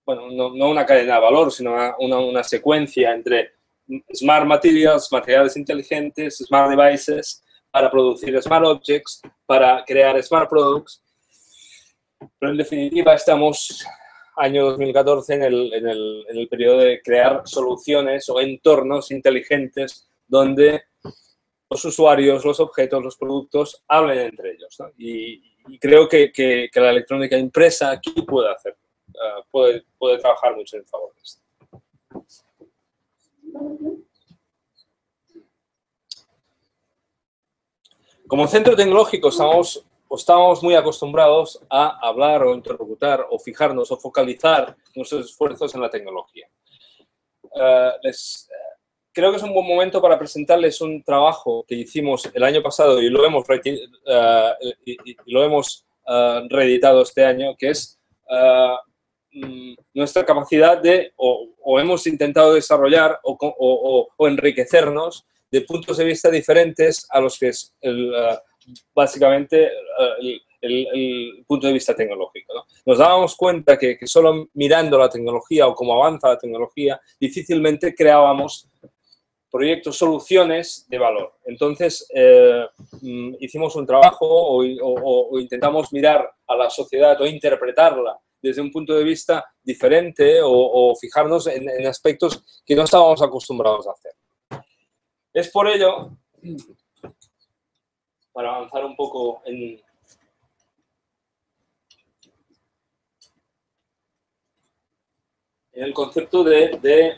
bueno, no, no, una cadena de valor, sino una, una, una, secuencia entre smart materials, materiales inteligentes, smart devices, para producir smart objects, para crear smart products. Pero en definitiva estamos año 2014 en el, en, el, en el periodo de crear soluciones o entornos inteligentes donde los usuarios, los objetos, los productos hablen entre ellos. Y, creo que, que, la electrónica impresa aquí puede hacer, uh, puede, puede trabajar mucho en favor de esto. Como centro tecnológico estamos o estábamos muy acostumbrados a hablar o interlocutar o fijarnos o focalizar nuestros esfuerzos en la tecnología. Eh, les- eh, creo que es un buen momento para presentarles un trabajo que hicimos el año pasado y lo hemos, eh, y- y- y lo hemos reeditado este año, que es mm, nuestra capacidad de, o, o hemos intentado desarrollar o, o- o- enriquecernos de puntos de vista diferentes a los que es el, eh, básicamente eh, el, punto de vista tecnológico. ¿no? Nos dábamos cuenta que, que solo mirando la tecnología o cómo avanza la tecnología, difícilmente creábamos proyectos, soluciones de valor. Entonces, eh, mm, hicimos un trabajo o, intentamos mirar a la sociedad o interpretarla desde un punto de vista diferente o, o fijarnos en, en aspectos que no estábamos acostumbrados a hacer. Es por ello, para avanzar un poco en, el concepto de,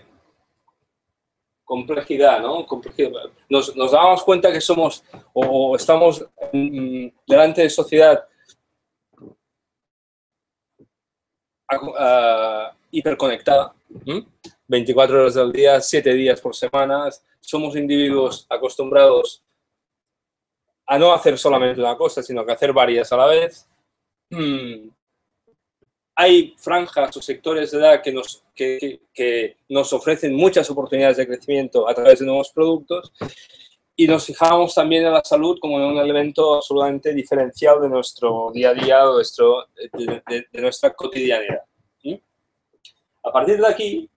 complejidad, ¿no? Complejidad. Nos, nos dábamos cuenta que somos o, estamos mm, delante de sociedad hiperconectada, ¿m? 24 horas del día, 7 días por semana. Somos individuos acostumbrados a no hacer solamente una cosa, sino que hacer varias a la vez. Mm, hay franjas o sectores de edad que nos, que, que- nos ofrecen muchas oportunidades de crecimiento a través de nuevos productos y nos fijamos también en la salud como en un elemento absolutamente diferencial de nuestro día a día, de, nuestro, de, de- de nuestra cotidianidad. ¿sí? A partir de aquí,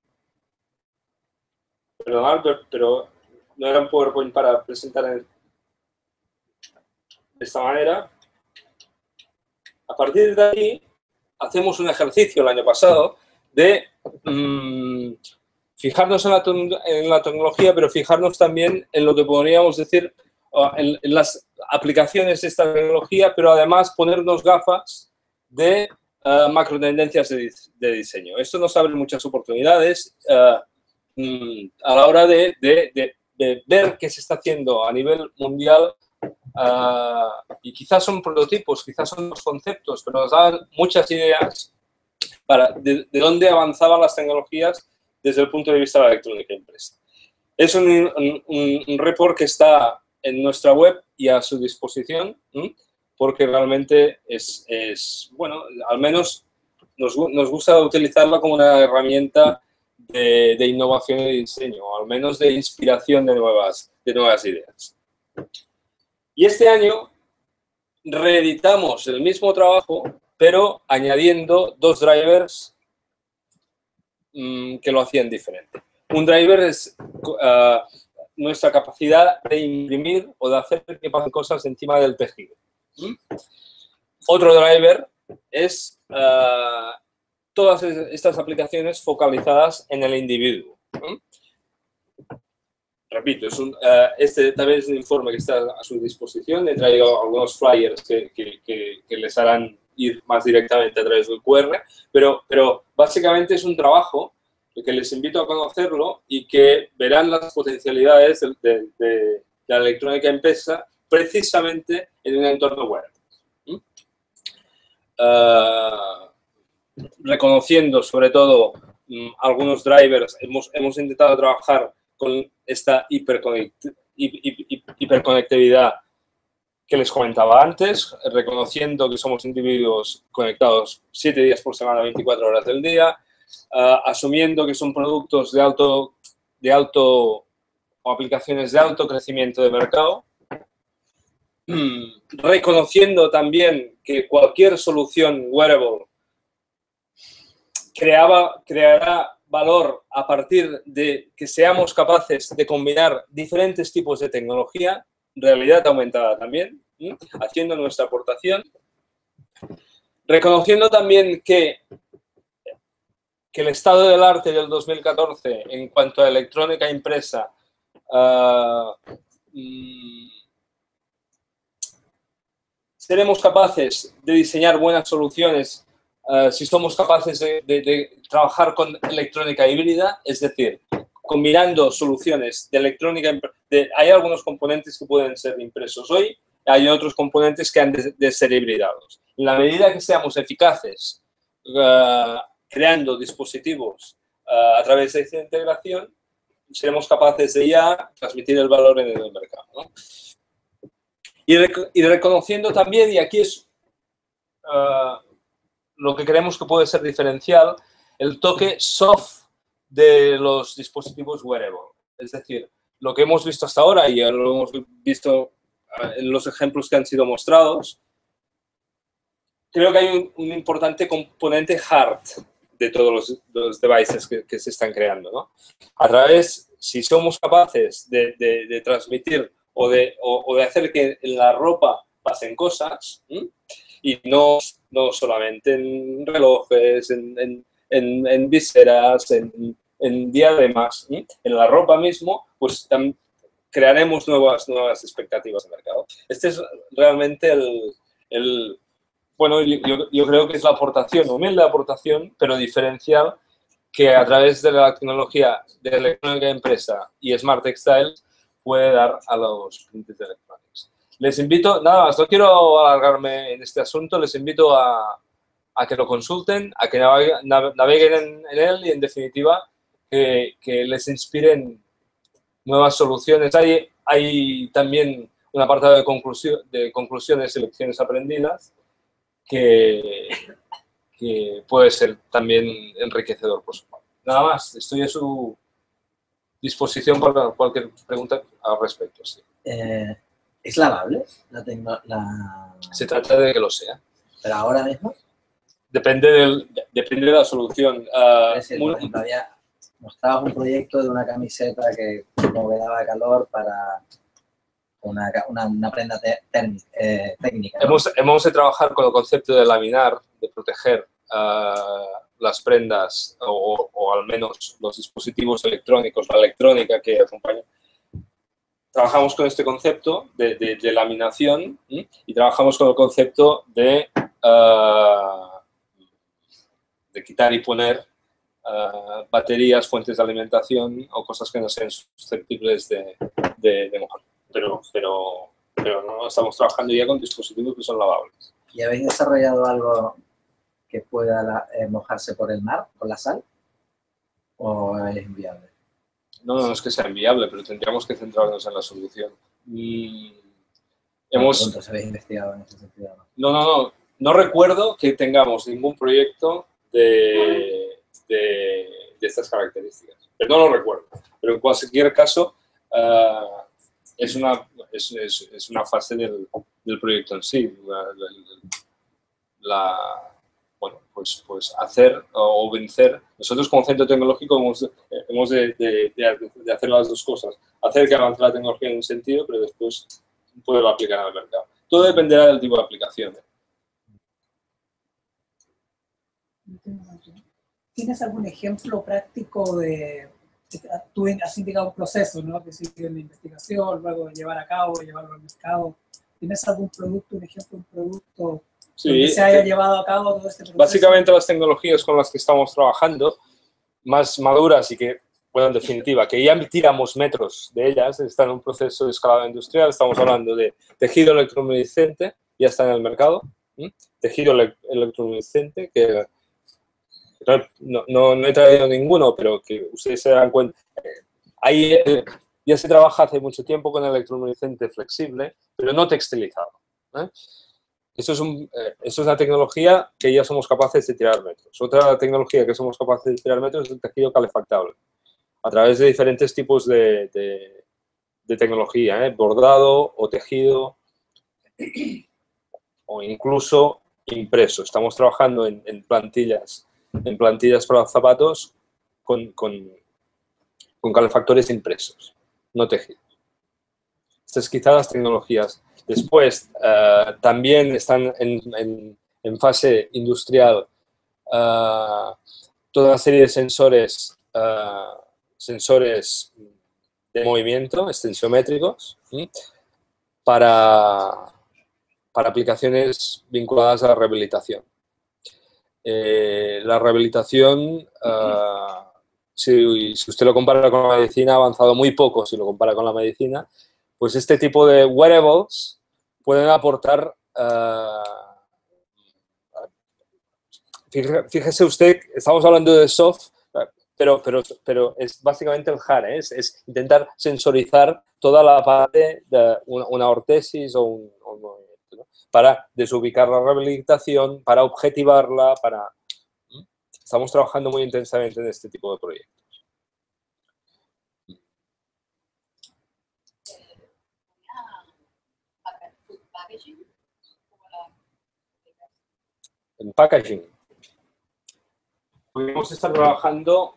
perdonad, pero, pero no era un PowerPoint para presentar en- esta manera. A partir de aquí, hacemos un ejercicio el año pasado de mm, fijarnos en la, en la tecnología, pero fijarnos también en lo que podríamos decir, en, las aplicaciones de esta tecnología, pero además ponernos gafas de ah, macro tendencias de, dis- de diseño. Esto nos abre muchas oportunidades ah, mm, a la hora de ver qué se está haciendo a nivel mundial Ah, y quizás son prototipos, quizás son los conceptos, pero nos dan muchas ideas para de, de dónde avanzaban las tecnologías desde el punto de vista de la electrónica impresa. Es un, un- un- report que está en nuestra web y a su disposición, ¿m? porque realmente es, es, bueno, al menos nos, nos gusta utilizarla como una herramienta de, de innovación y diseño, o al menos de inspiración de nuevas, de nuevas ideas. Y este año reeditamos el mismo trabajo, pero añadiendo dos drivers mm, que lo hacían diferente. Un driver es ah, nuestra capacidad de imprimir o de hacer que pasen cosas encima del tejido. ¿Mm? Otro driver es ah, todas es- estas aplicaciones focalizadas en el individuo. ¿Mm? Repito, es un, eh, este también es un informe que está a su disposición. He traído algunos flyers que, que- que- que les harán ir más directamente a través del QR, pero, pero básicamente es un trabajo que les invito a conocerlo y que verán las potencialidades de, de- de la electrónica empresa precisamente en un entorno web. ¿Mm? Ah, reconociendo sobre todo mm, algunos drivers, hemos, hemos intentado trabajar con esta hiperconect- hi- hi- hi- hiperconectividad que les comentaba antes, reconociendo que somos individuos conectados 7 días por semana, 24 horas del día, ah, asumiendo que son productos de alto, de alto o aplicaciones de alto crecimiento de mercado, reconociendo también que cualquier solución wearable creaba, creará valor a partir de que seamos capaces de combinar diferentes tipos de tecnología, realidad aumentada también, haciendo nuestra aportación, reconociendo también que, que el estado del arte del 2014 en cuanto a electrónica impresa ah, mm, seremos capaces de diseñar buenas soluciones eh, si somos capaces de, de- de trabajar con electrónica híbrida, es decir, combinando soluciones de electrónica, de- hay algunos componentes que pueden ser impresos hoy, hay otros componentes que han de, de ser hibridados. En la medida que seamos eficaces eh, creando dispositivos eh, a través de esta integración, seremos capaces de ya transmitir el valor en el mercado. ¿no? Y, rec- y reconociendo también, y aquí es eh, lo que creemos que puede ser diferencial, el toque soft de los dispositivos wearable. Es decir, lo que hemos visto hasta ahora, y ya lo hemos visto eh, en los ejemplos que han sido mostrados, creo que hay un, importante componente hard de todos los, devices que, se están creando. ¿no? A través, si somos capaces de, transmitir o de, hacer que en la ropa pasen cosas, y no, no solamente en relojes, en, en, en- en viseras, en, diademas, ¿m? en la ropa mismo, pues crearemos nuevas, nuevas expectativas de mercado. Este es realmente el, el- bueno, yo, yo- creo que es la aportación, humilde aportación, pero diferencial, que a través de la tecnología de electrónica empresa y Smart Textiles puede dar a los clientes de electronics. Les invito, nada más, no quiero alargarme en este asunto, les invito a, que lo consulten, a que navegue- nav- naveguen en, en él y, en definitiva, que, les inspiren nuevas soluciones. Hay, también un apartado de, conclusio- de conclusiones y lecciones aprendidas que, puede ser también enriquecedor por su. Nada más, estoy a su disposición para cualquier pregunta al respecto. sí. Eh, ¿Es lavable la, la... Se trata de que lo sea. Pero ahora mismo, Depende, del, depende de la solución. Ah, es decir, muy- por ejemplo, había, mostrabas un proyecto de una camiseta que daba calor para una, una, una prenda te- térmica, eh, técnica. ¿no? hemos, hemos de trabajar con el concepto de laminar, de proteger ah, las prendas o- o al menos los dispositivos electrónicos, la electrónica que acompaña. Trabajamos con este concepto de, laminación y trabajamos con el concepto de, ah, de quitar y poner ah, baterías, fuentes de alimentación o cosas que no sean susceptibles de, de mojar. Pero, pero, pero no estamos trabajando ya con dispositivos que son lavables. ¿Y habéis desarrollado algo que pueda la- eh, mojarse por el mar, con la sal? ¿O es inviable? No, no es que sea inviable, pero tendríamos que centrarnos en la solución. Y hemos, Entonces habéis investigado en ese sentido. ¿no? no, no, no, recuerdo que tengamos ningún proyecto de, de, de estas características. Pero no lo recuerdo. Pero en cualquier caso, ah, es, una, es, es- es una fase del, del proyecto en sí. La, la- la- bueno, pues, pues hacer o vencer. Nosotros como centro tecnológico hemos, de- hacer las dos cosas. Hacer que avance la tecnología en un sentido, pero después poderlo aplicar al mercado. Todo dependerá del tipo de aplicación. ¿Tienes algún ejemplo práctico de, tú has indicado un proceso, ¿no? Que sigue la investigación, luego de llevar a cabo, llevarlo al mercado. ¿Tienes algún producto, un ejemplo, un producto Sí, donde se haya eh, llevado a cabo todo este proceso? Básicamente las tecnologías con las que estamos trabajando, más maduras y que, bueno, en definitiva, que ya tiramos metros de ellas, están en un proceso de escalada industrial, estamos hablando de tejido electroluminiscente, ya está en el mercado, tejido ele- electroluminiscente, que no, no, no he traído ninguno, pero que ustedes se dan cuenta, eh, ahí eh, ya se trabaja hace mucho tiempo con electroluminiscente flexible, pero no textilizado. ¿eh? Eso es, un, eh, una tecnología que ya somos capaces de tirar metros. Otra tecnología que somos capaces de tirar metros es el tejido calefactable, a través de diferentes tipos de, tecnología, ¿eh? bordado o tejido, o incluso impreso. Estamos trabajando en, plantillas, en plantillas para zapatos con, con- con calefactores impresos, no tejidos. Estas quizás las tecnologías. Después, eh, también están en, fase industrial eh, toda una serie de sensores, eh, sensores de movimiento, extensiométricos, para, para aplicaciones vinculadas a la rehabilitación. Eh, la rehabilitación, eh, si usted lo compara con la medicina, ha avanzado muy poco si lo compara con la medicina, pues este tipo de wearables pueden aportar ah, Fíjese, usted, estamos hablando de soft, pero, pero, pero es básicamente el hard, ¿eh? es, intentar sensorizar toda la parte de una, una ortesis o un, movimiento, para desubicar la rehabilitación, para objetivarla, para... Estamos trabajando muy intensamente en este tipo de proyectos. En packaging. Podemos estar trabajando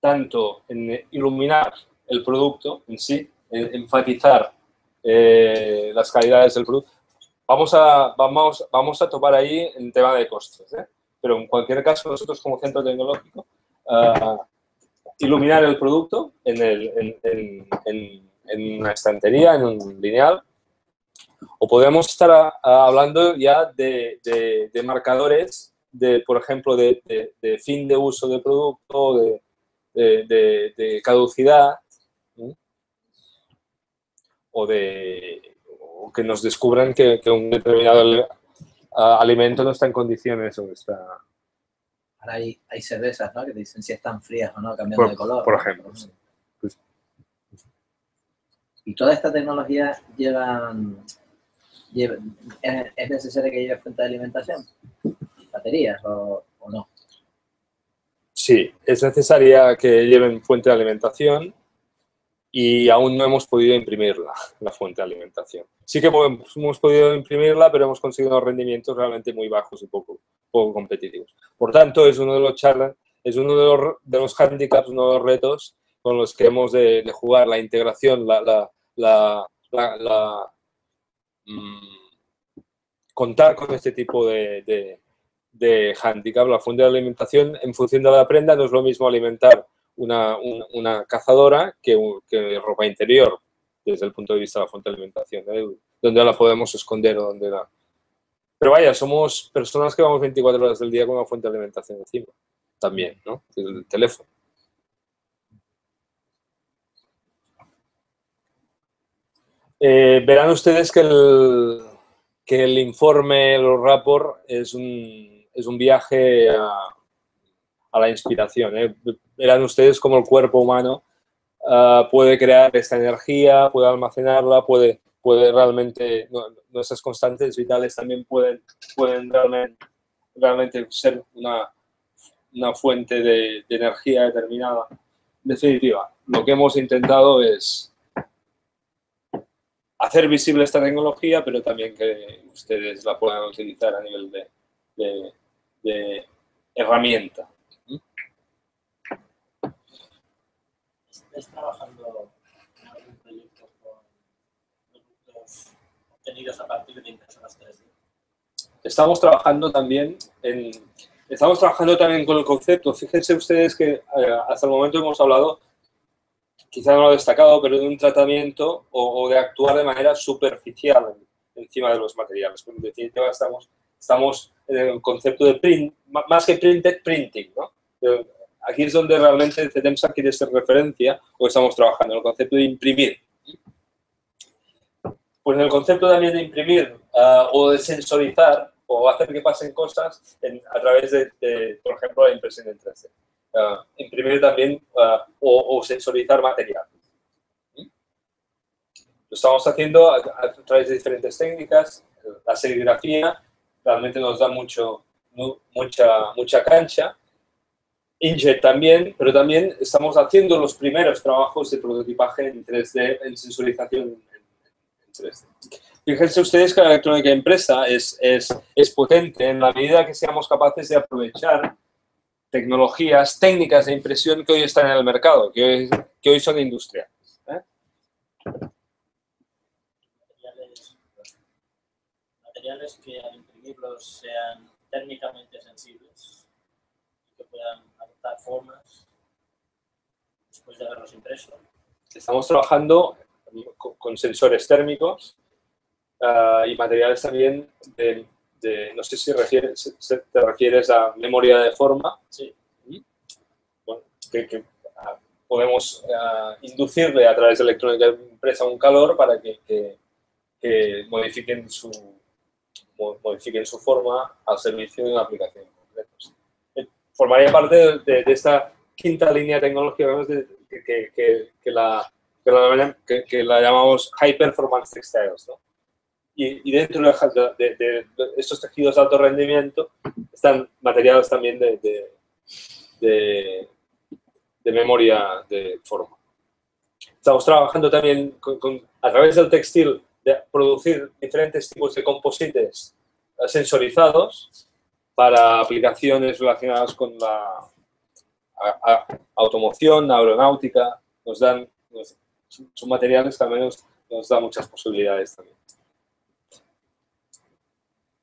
tanto en iluminar el producto en sí, en enfatizar eh, las calidades del producto. Vamos a, vamos, vamos a topar ahí en tema de costes, ¿eh? pero en cualquier caso nosotros como centro tecnológico, ah, iluminar el producto el, en una estantería, en un lineal, o podemos estar a- a- hablando ya de, de- de marcadores, de, por ejemplo, de, de- de fin de uso del producto, de, de- de- de caducidad, o de o que nos descubran que, que un determinado alimento no está en condiciones o está, Ahora hay, hay cervezas, ¿no? Que te dicen si están frías o no, cambiando por, de color. por ejemplo. sí. Y toda esta tecnología lleva, ¿es, es necesario que lleve fuente de alimentación? ¿Baterías o, no? Sí, es necesaria que lleven fuente de alimentación y aún no hemos podido imprimirla, la fuente de alimentación. Sí que hemos, podido imprimirla, pero hemos conseguido rendimientos realmente muy bajos y poco, poco competitivos. Por tanto, es uno de los challenge- es uno de los, de los handicaps, uno de los retos con los que hemos de, jugar la integración, la, la, la, la- la, mm, contar con este tipo de, de, handicap. La fuente de alimentación, en función de la prenda, no es lo mismo alimentar una, un- una cazadora que ropa interior, desde el punto de vista de la fuente de alimentación, ¿eh? donde la podemos esconder o donde la... Pero vaya, somos personas que vamos 24 horas del día con una fuente de alimentación encima, también, ¿no? El teléfono. Eh, verán ustedes que el, que el informe, el rapport, es un, es un viaje a, a la inspiración. ¿eh? Verán ustedes cómo el cuerpo humano ah, puede crear esta energía, puede almacenarla, puede, puede realmente, nu- nuestras constantes vitales también pueden, pueden realmente, realmente ser una, una fuente de, de energía determinada. En definitiva, lo que hemos intentado es hacer visible esta tecnología, pero también que ustedes la puedan utilizar a nivel de, de- de herramienta. ¿Estáis trabajando en algún proyecto con productos obtenidos a partir de impresoras 3D? Estamos trabajando también en, estamos trabajando también con el concepto. Fíjense ustedes que eh, hasta el momento hemos hablado, quizá no lo he destacado, pero de un tratamiento o, de actuar de manera superficial en- encima de los materiales. Pero en definitiva estamos, estamos en el concepto de print, más que printed, printing, ¿no? Aquí es donde realmente CETEMSA quiere ser referencia o estamos trabajando, en el concepto de imprimir. Pues en el concepto también de imprimir ah, o de sensorizar o hacer que pasen cosas a través de, de, por ejemplo, la impresión en 3D. Ah, imprimir también ah, o, o sensorizar material. ¿Mm? Lo estamos haciendo a, a través de diferentes técnicas. La serigrafía realmente nos da mucho, mu- mucha, mucha cancha. Inkjet también, pero también estamos haciendo los primeros trabajos de prototipaje en 3D, en sensorización en, en 3D. Fíjense ustedes que la electrónica impresa es, es, es potente en la medida que seamos capaces de aprovechar tecnologías, técnicas de impresión que hoy están en el mercado, que hoy, que hoy son industriales. ¿eh? Materiales, materiales que al imprimirlos sean térmicamente sensibles y que puedan adoptar formas después de haberlos impreso. Estamos trabajando con, sensores térmicos ah, y materiales también de, de- no sé si refieres, se- se- te refieres a memoria de forma. Sí. Bueno, que, que, ah, podemos ah, inducirle a través de electrónica impresa un calor para que, que- que modifiquen su, mo- modifiquen su forma al servicio de una aplicación. Eh, Formaría parte de, de- de esta quinta línea tecnológica que, la, la llamamos High Performance Textiles. ¿no? Y, dentro de, estos tejidos de alto rendimiento están materiales también de, de- memoria de forma. Estamos trabajando también a través del textil de producir diferentes tipos de composites sensorizados para aplicaciones relacionadas con la a- a- automoción, aeronáutica. Nos dan, nos- son materiales que al menos nos dan muchas posibilidades también.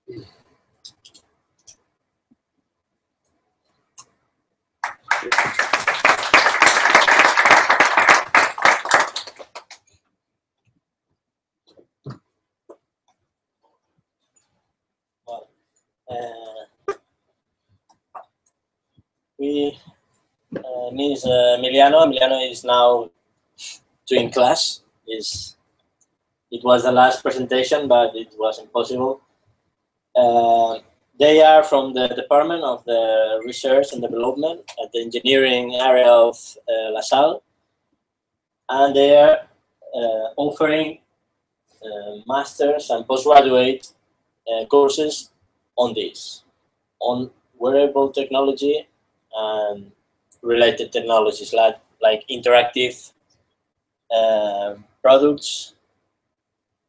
Uh, we uh, miss uh, Emiliano. Emiliano is now doing class. Is it was the last presentation, but it was impossible. Uh, they are from the Department of the Research and Development at the engineering area of uh, La Salle, and they are uh, offering uh, masters and postgraduate uh, courses on this, on wearable technology and related technologies like, like interactive uh, products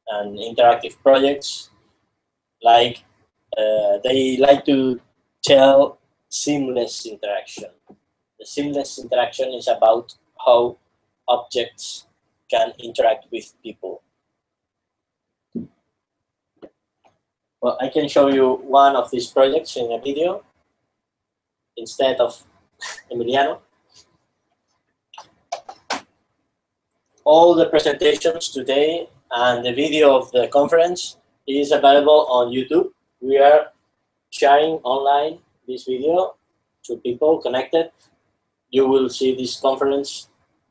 and interactive projects. Like uh, they like to tell seamless interaction. The seamless interaction is about how objects can interact with people. Well, I can show you one of these projects in a video instead of Emiliano. All the presentations today and the video of the conference is available on YouTube. We are sharing online this video to people connected. You will see this conference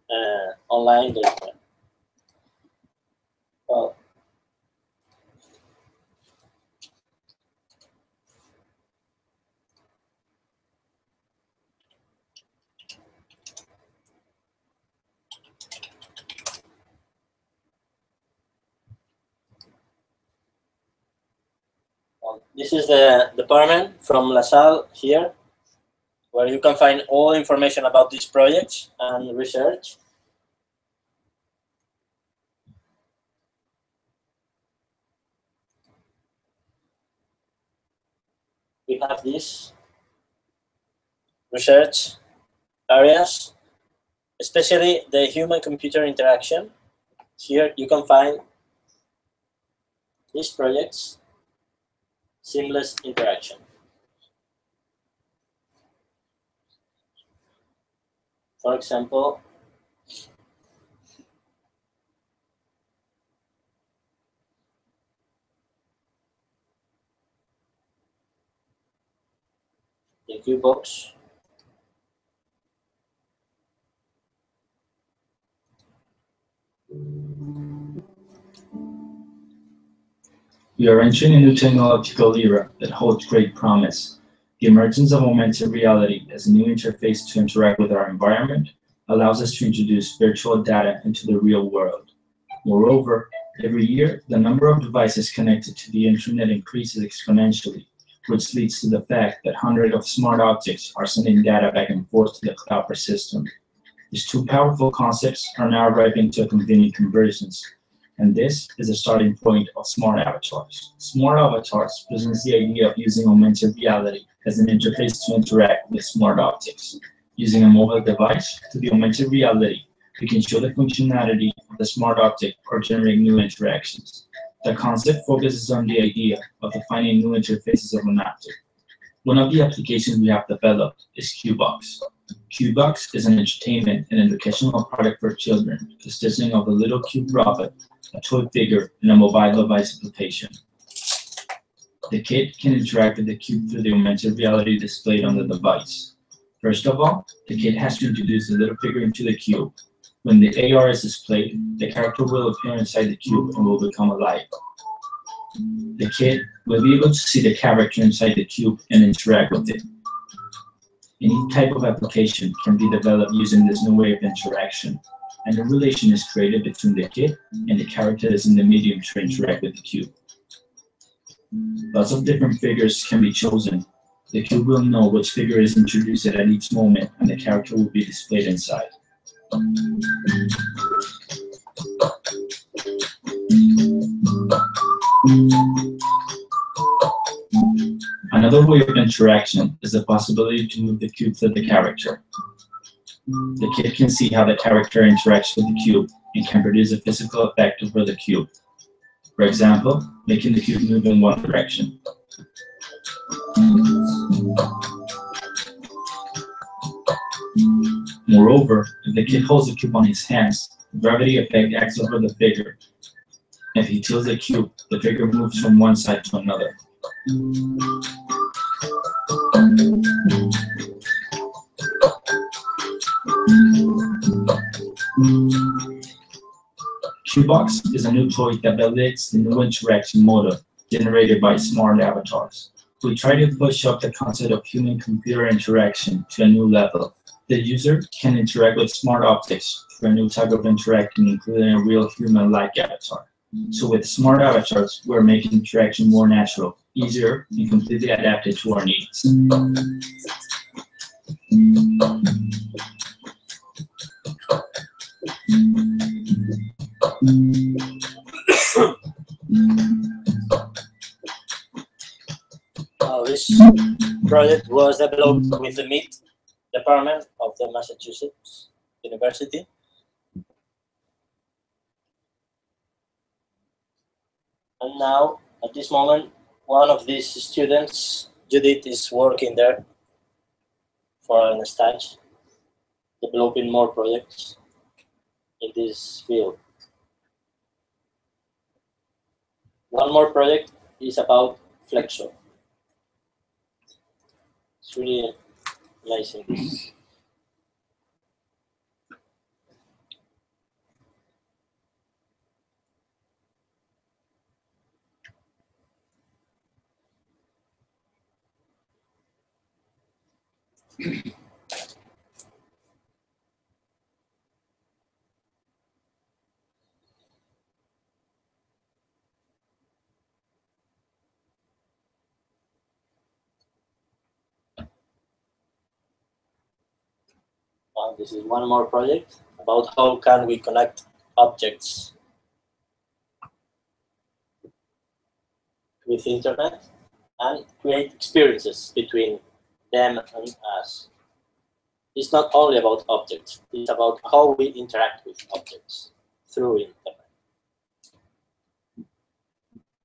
uh, online. Well, Um, This is the department from La Salle here, where you can find all information about these projects and research. We have these research areas, especially the human-computer interaction. Here you can find these projects seamless interaction. For example, the Qbox We are entering a new technological era that holds great promise. The emergence of augmented reality as a new interface to interact with our environment allows us to introduce virtual data into the real world. Moreover, every year, the number of devices connected to the internet increases exponentially, which leads to the fact that hundreds of smart objects are sending data back and forth to the cloud system. These two powerful concepts are now arriving to a convenient convergence, and this is the starting point of smart avatars. Smart avatars presents the idea of using augmented reality as an interface to interact with smart objects. Using a mobile device to the augmented reality, we can show the functionality of the smart object or generate new interactions. The concept focuses on the idea of defining new interfaces of an object. One of the applications we have developed is Qbox. Qbox is an entertainment and educational product for children, consisting of a little cube robot, a toy figure, and a mobile device application. The kid can interact with the cube through the augmented reality displayed on the device. First of all, the kid has to introduce the little figure into the cube. When the AR is displayed, the character will appear inside the cube and will become alive. The kid will be able to see the character inside the cube and interact with it. Any type of application can be developed using this new way of interaction, and a relation is created between the kid and the characters in the medium to interact with the cube. Lots of different figures can be chosen. The cube will know which figure is introduced at each moment, and the character will be displayed inside. Another way of interaction is the possibility to move the cube to the character. The kid can see how the character interacts with the cube and can produce a physical effect over the cube. For example, making the cube move in one direction. Moreover, if the kid holds the cube on his hands, the gravity effect acts over the figure. If he tilts the cube, the figure moves from one side to another. Qbox is a new toy that validates the new interaction model generated by smart avatars. We try to push up the concept of human-computer interaction to a new level. The user can interact with smart objects through a new type of interaction, including a real human-like avatar. So with smart avatars, we're making interaction more natural, easier, and completely adapted to our needs. Uh, this project was developed with the MIT department of the Massachusetts University. And now, at this moment, one of these students, Judith, is working there for an stage, developing more projects in this field. One more project is about Flexo. It's really amazing. This is one more project about how can we connect objects with internet and create experiences between them and us. It's not only about objects, it's about how we interact with objects through internet.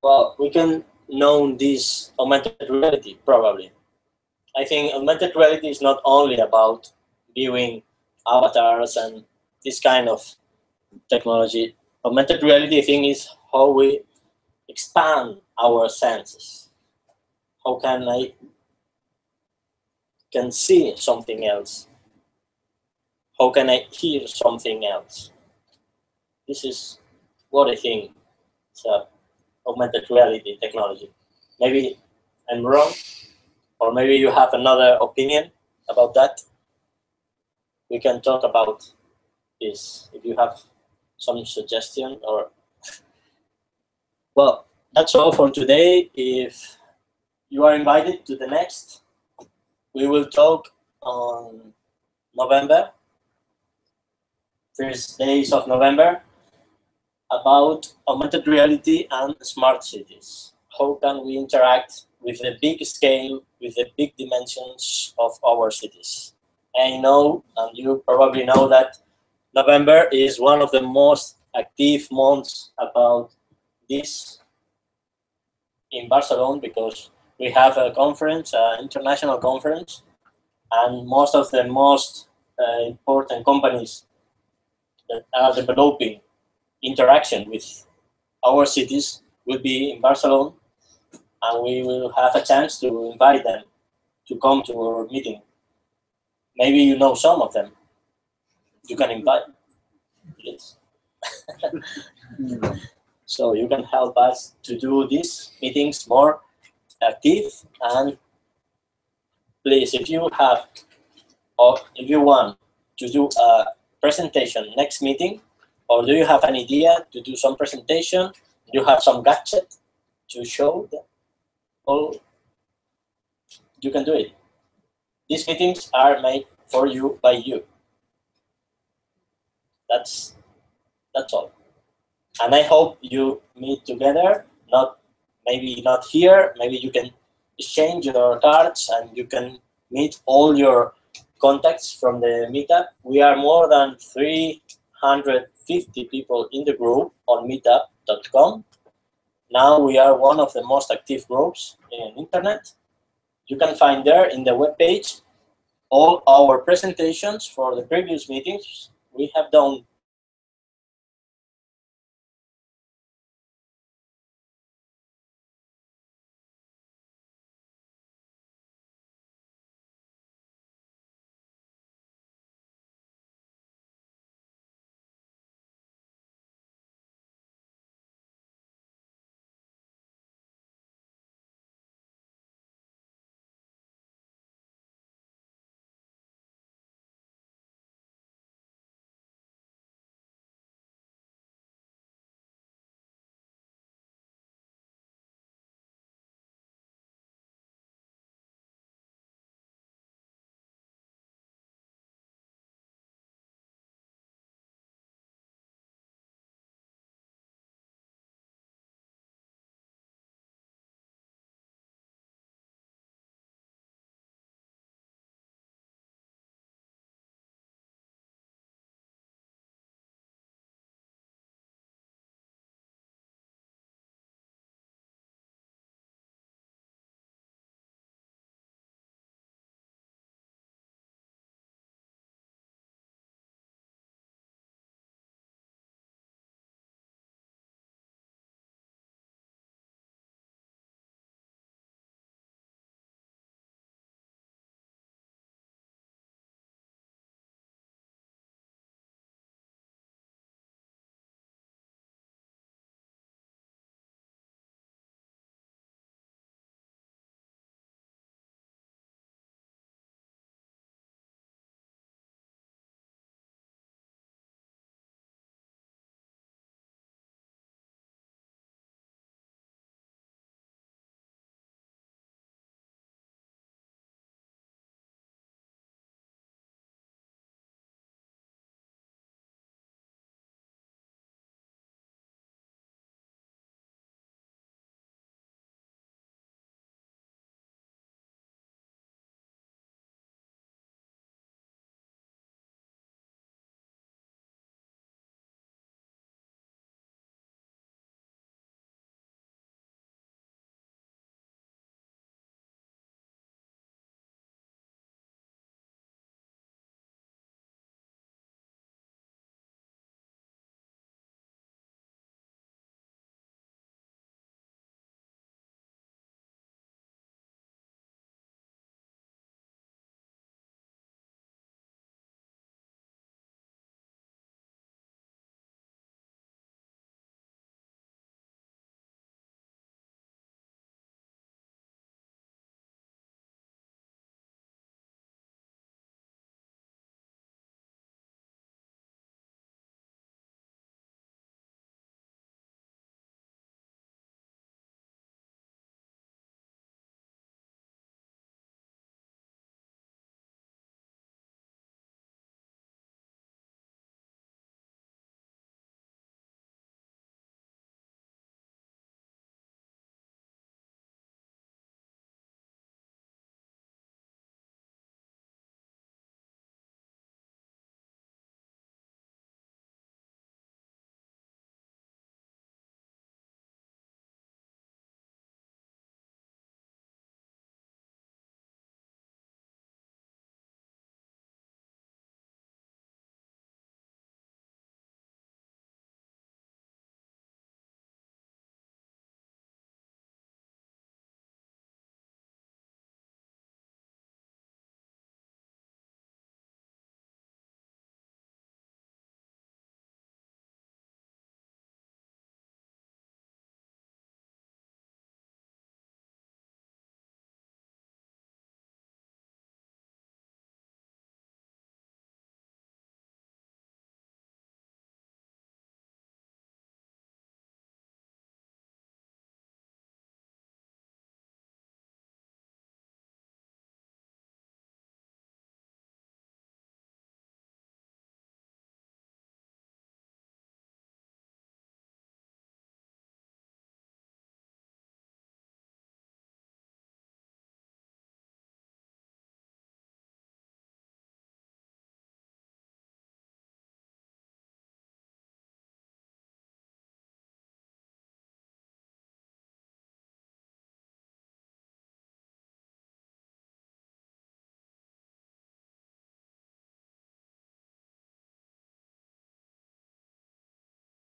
Well, we can know this augmented reality, probably. I think augmented reality is not only about viewing avatars and this kind of technology. Augmented reality, I think, is how we expand our senses. How can I can see something else? How can I hear something else? This is what I think it's a augmented reality technology. Maybe I'm wrong, or maybe you have another opinion about that we can talk about this if you have some suggestion or well that's all for today if you are invited to the next we will talk on november first days of november about augmented reality and smart cities. How can we interact with the big scale with the big dimensions of our cities? I know, and you probably know that November is one of the most active months about this in Barcelona because we have a conference, an international conference, and most of the most uh, important companies that are developing interaction with our cities will be in Barcelona, and we will have a chance to invite them to come to our meeting. Maybe you know some of them. You can invite. Please. So you can help us to do these meetings more active and please, if you have or if you want to do a presentation next meeting, or do you have an idea to do some presentation, do you have some gadget to show all you can do it. These meetings are made for you by you. That's that's all. And I hope you meet together, not maybe not here, maybe you can exchange your cards and you can meet all your contacts from the meetup. We are more than 350 people in the group on meetup.com. Now we are one of the most active groups in internet. You can find there in the webpage all our presentations for the previous meetings. We have done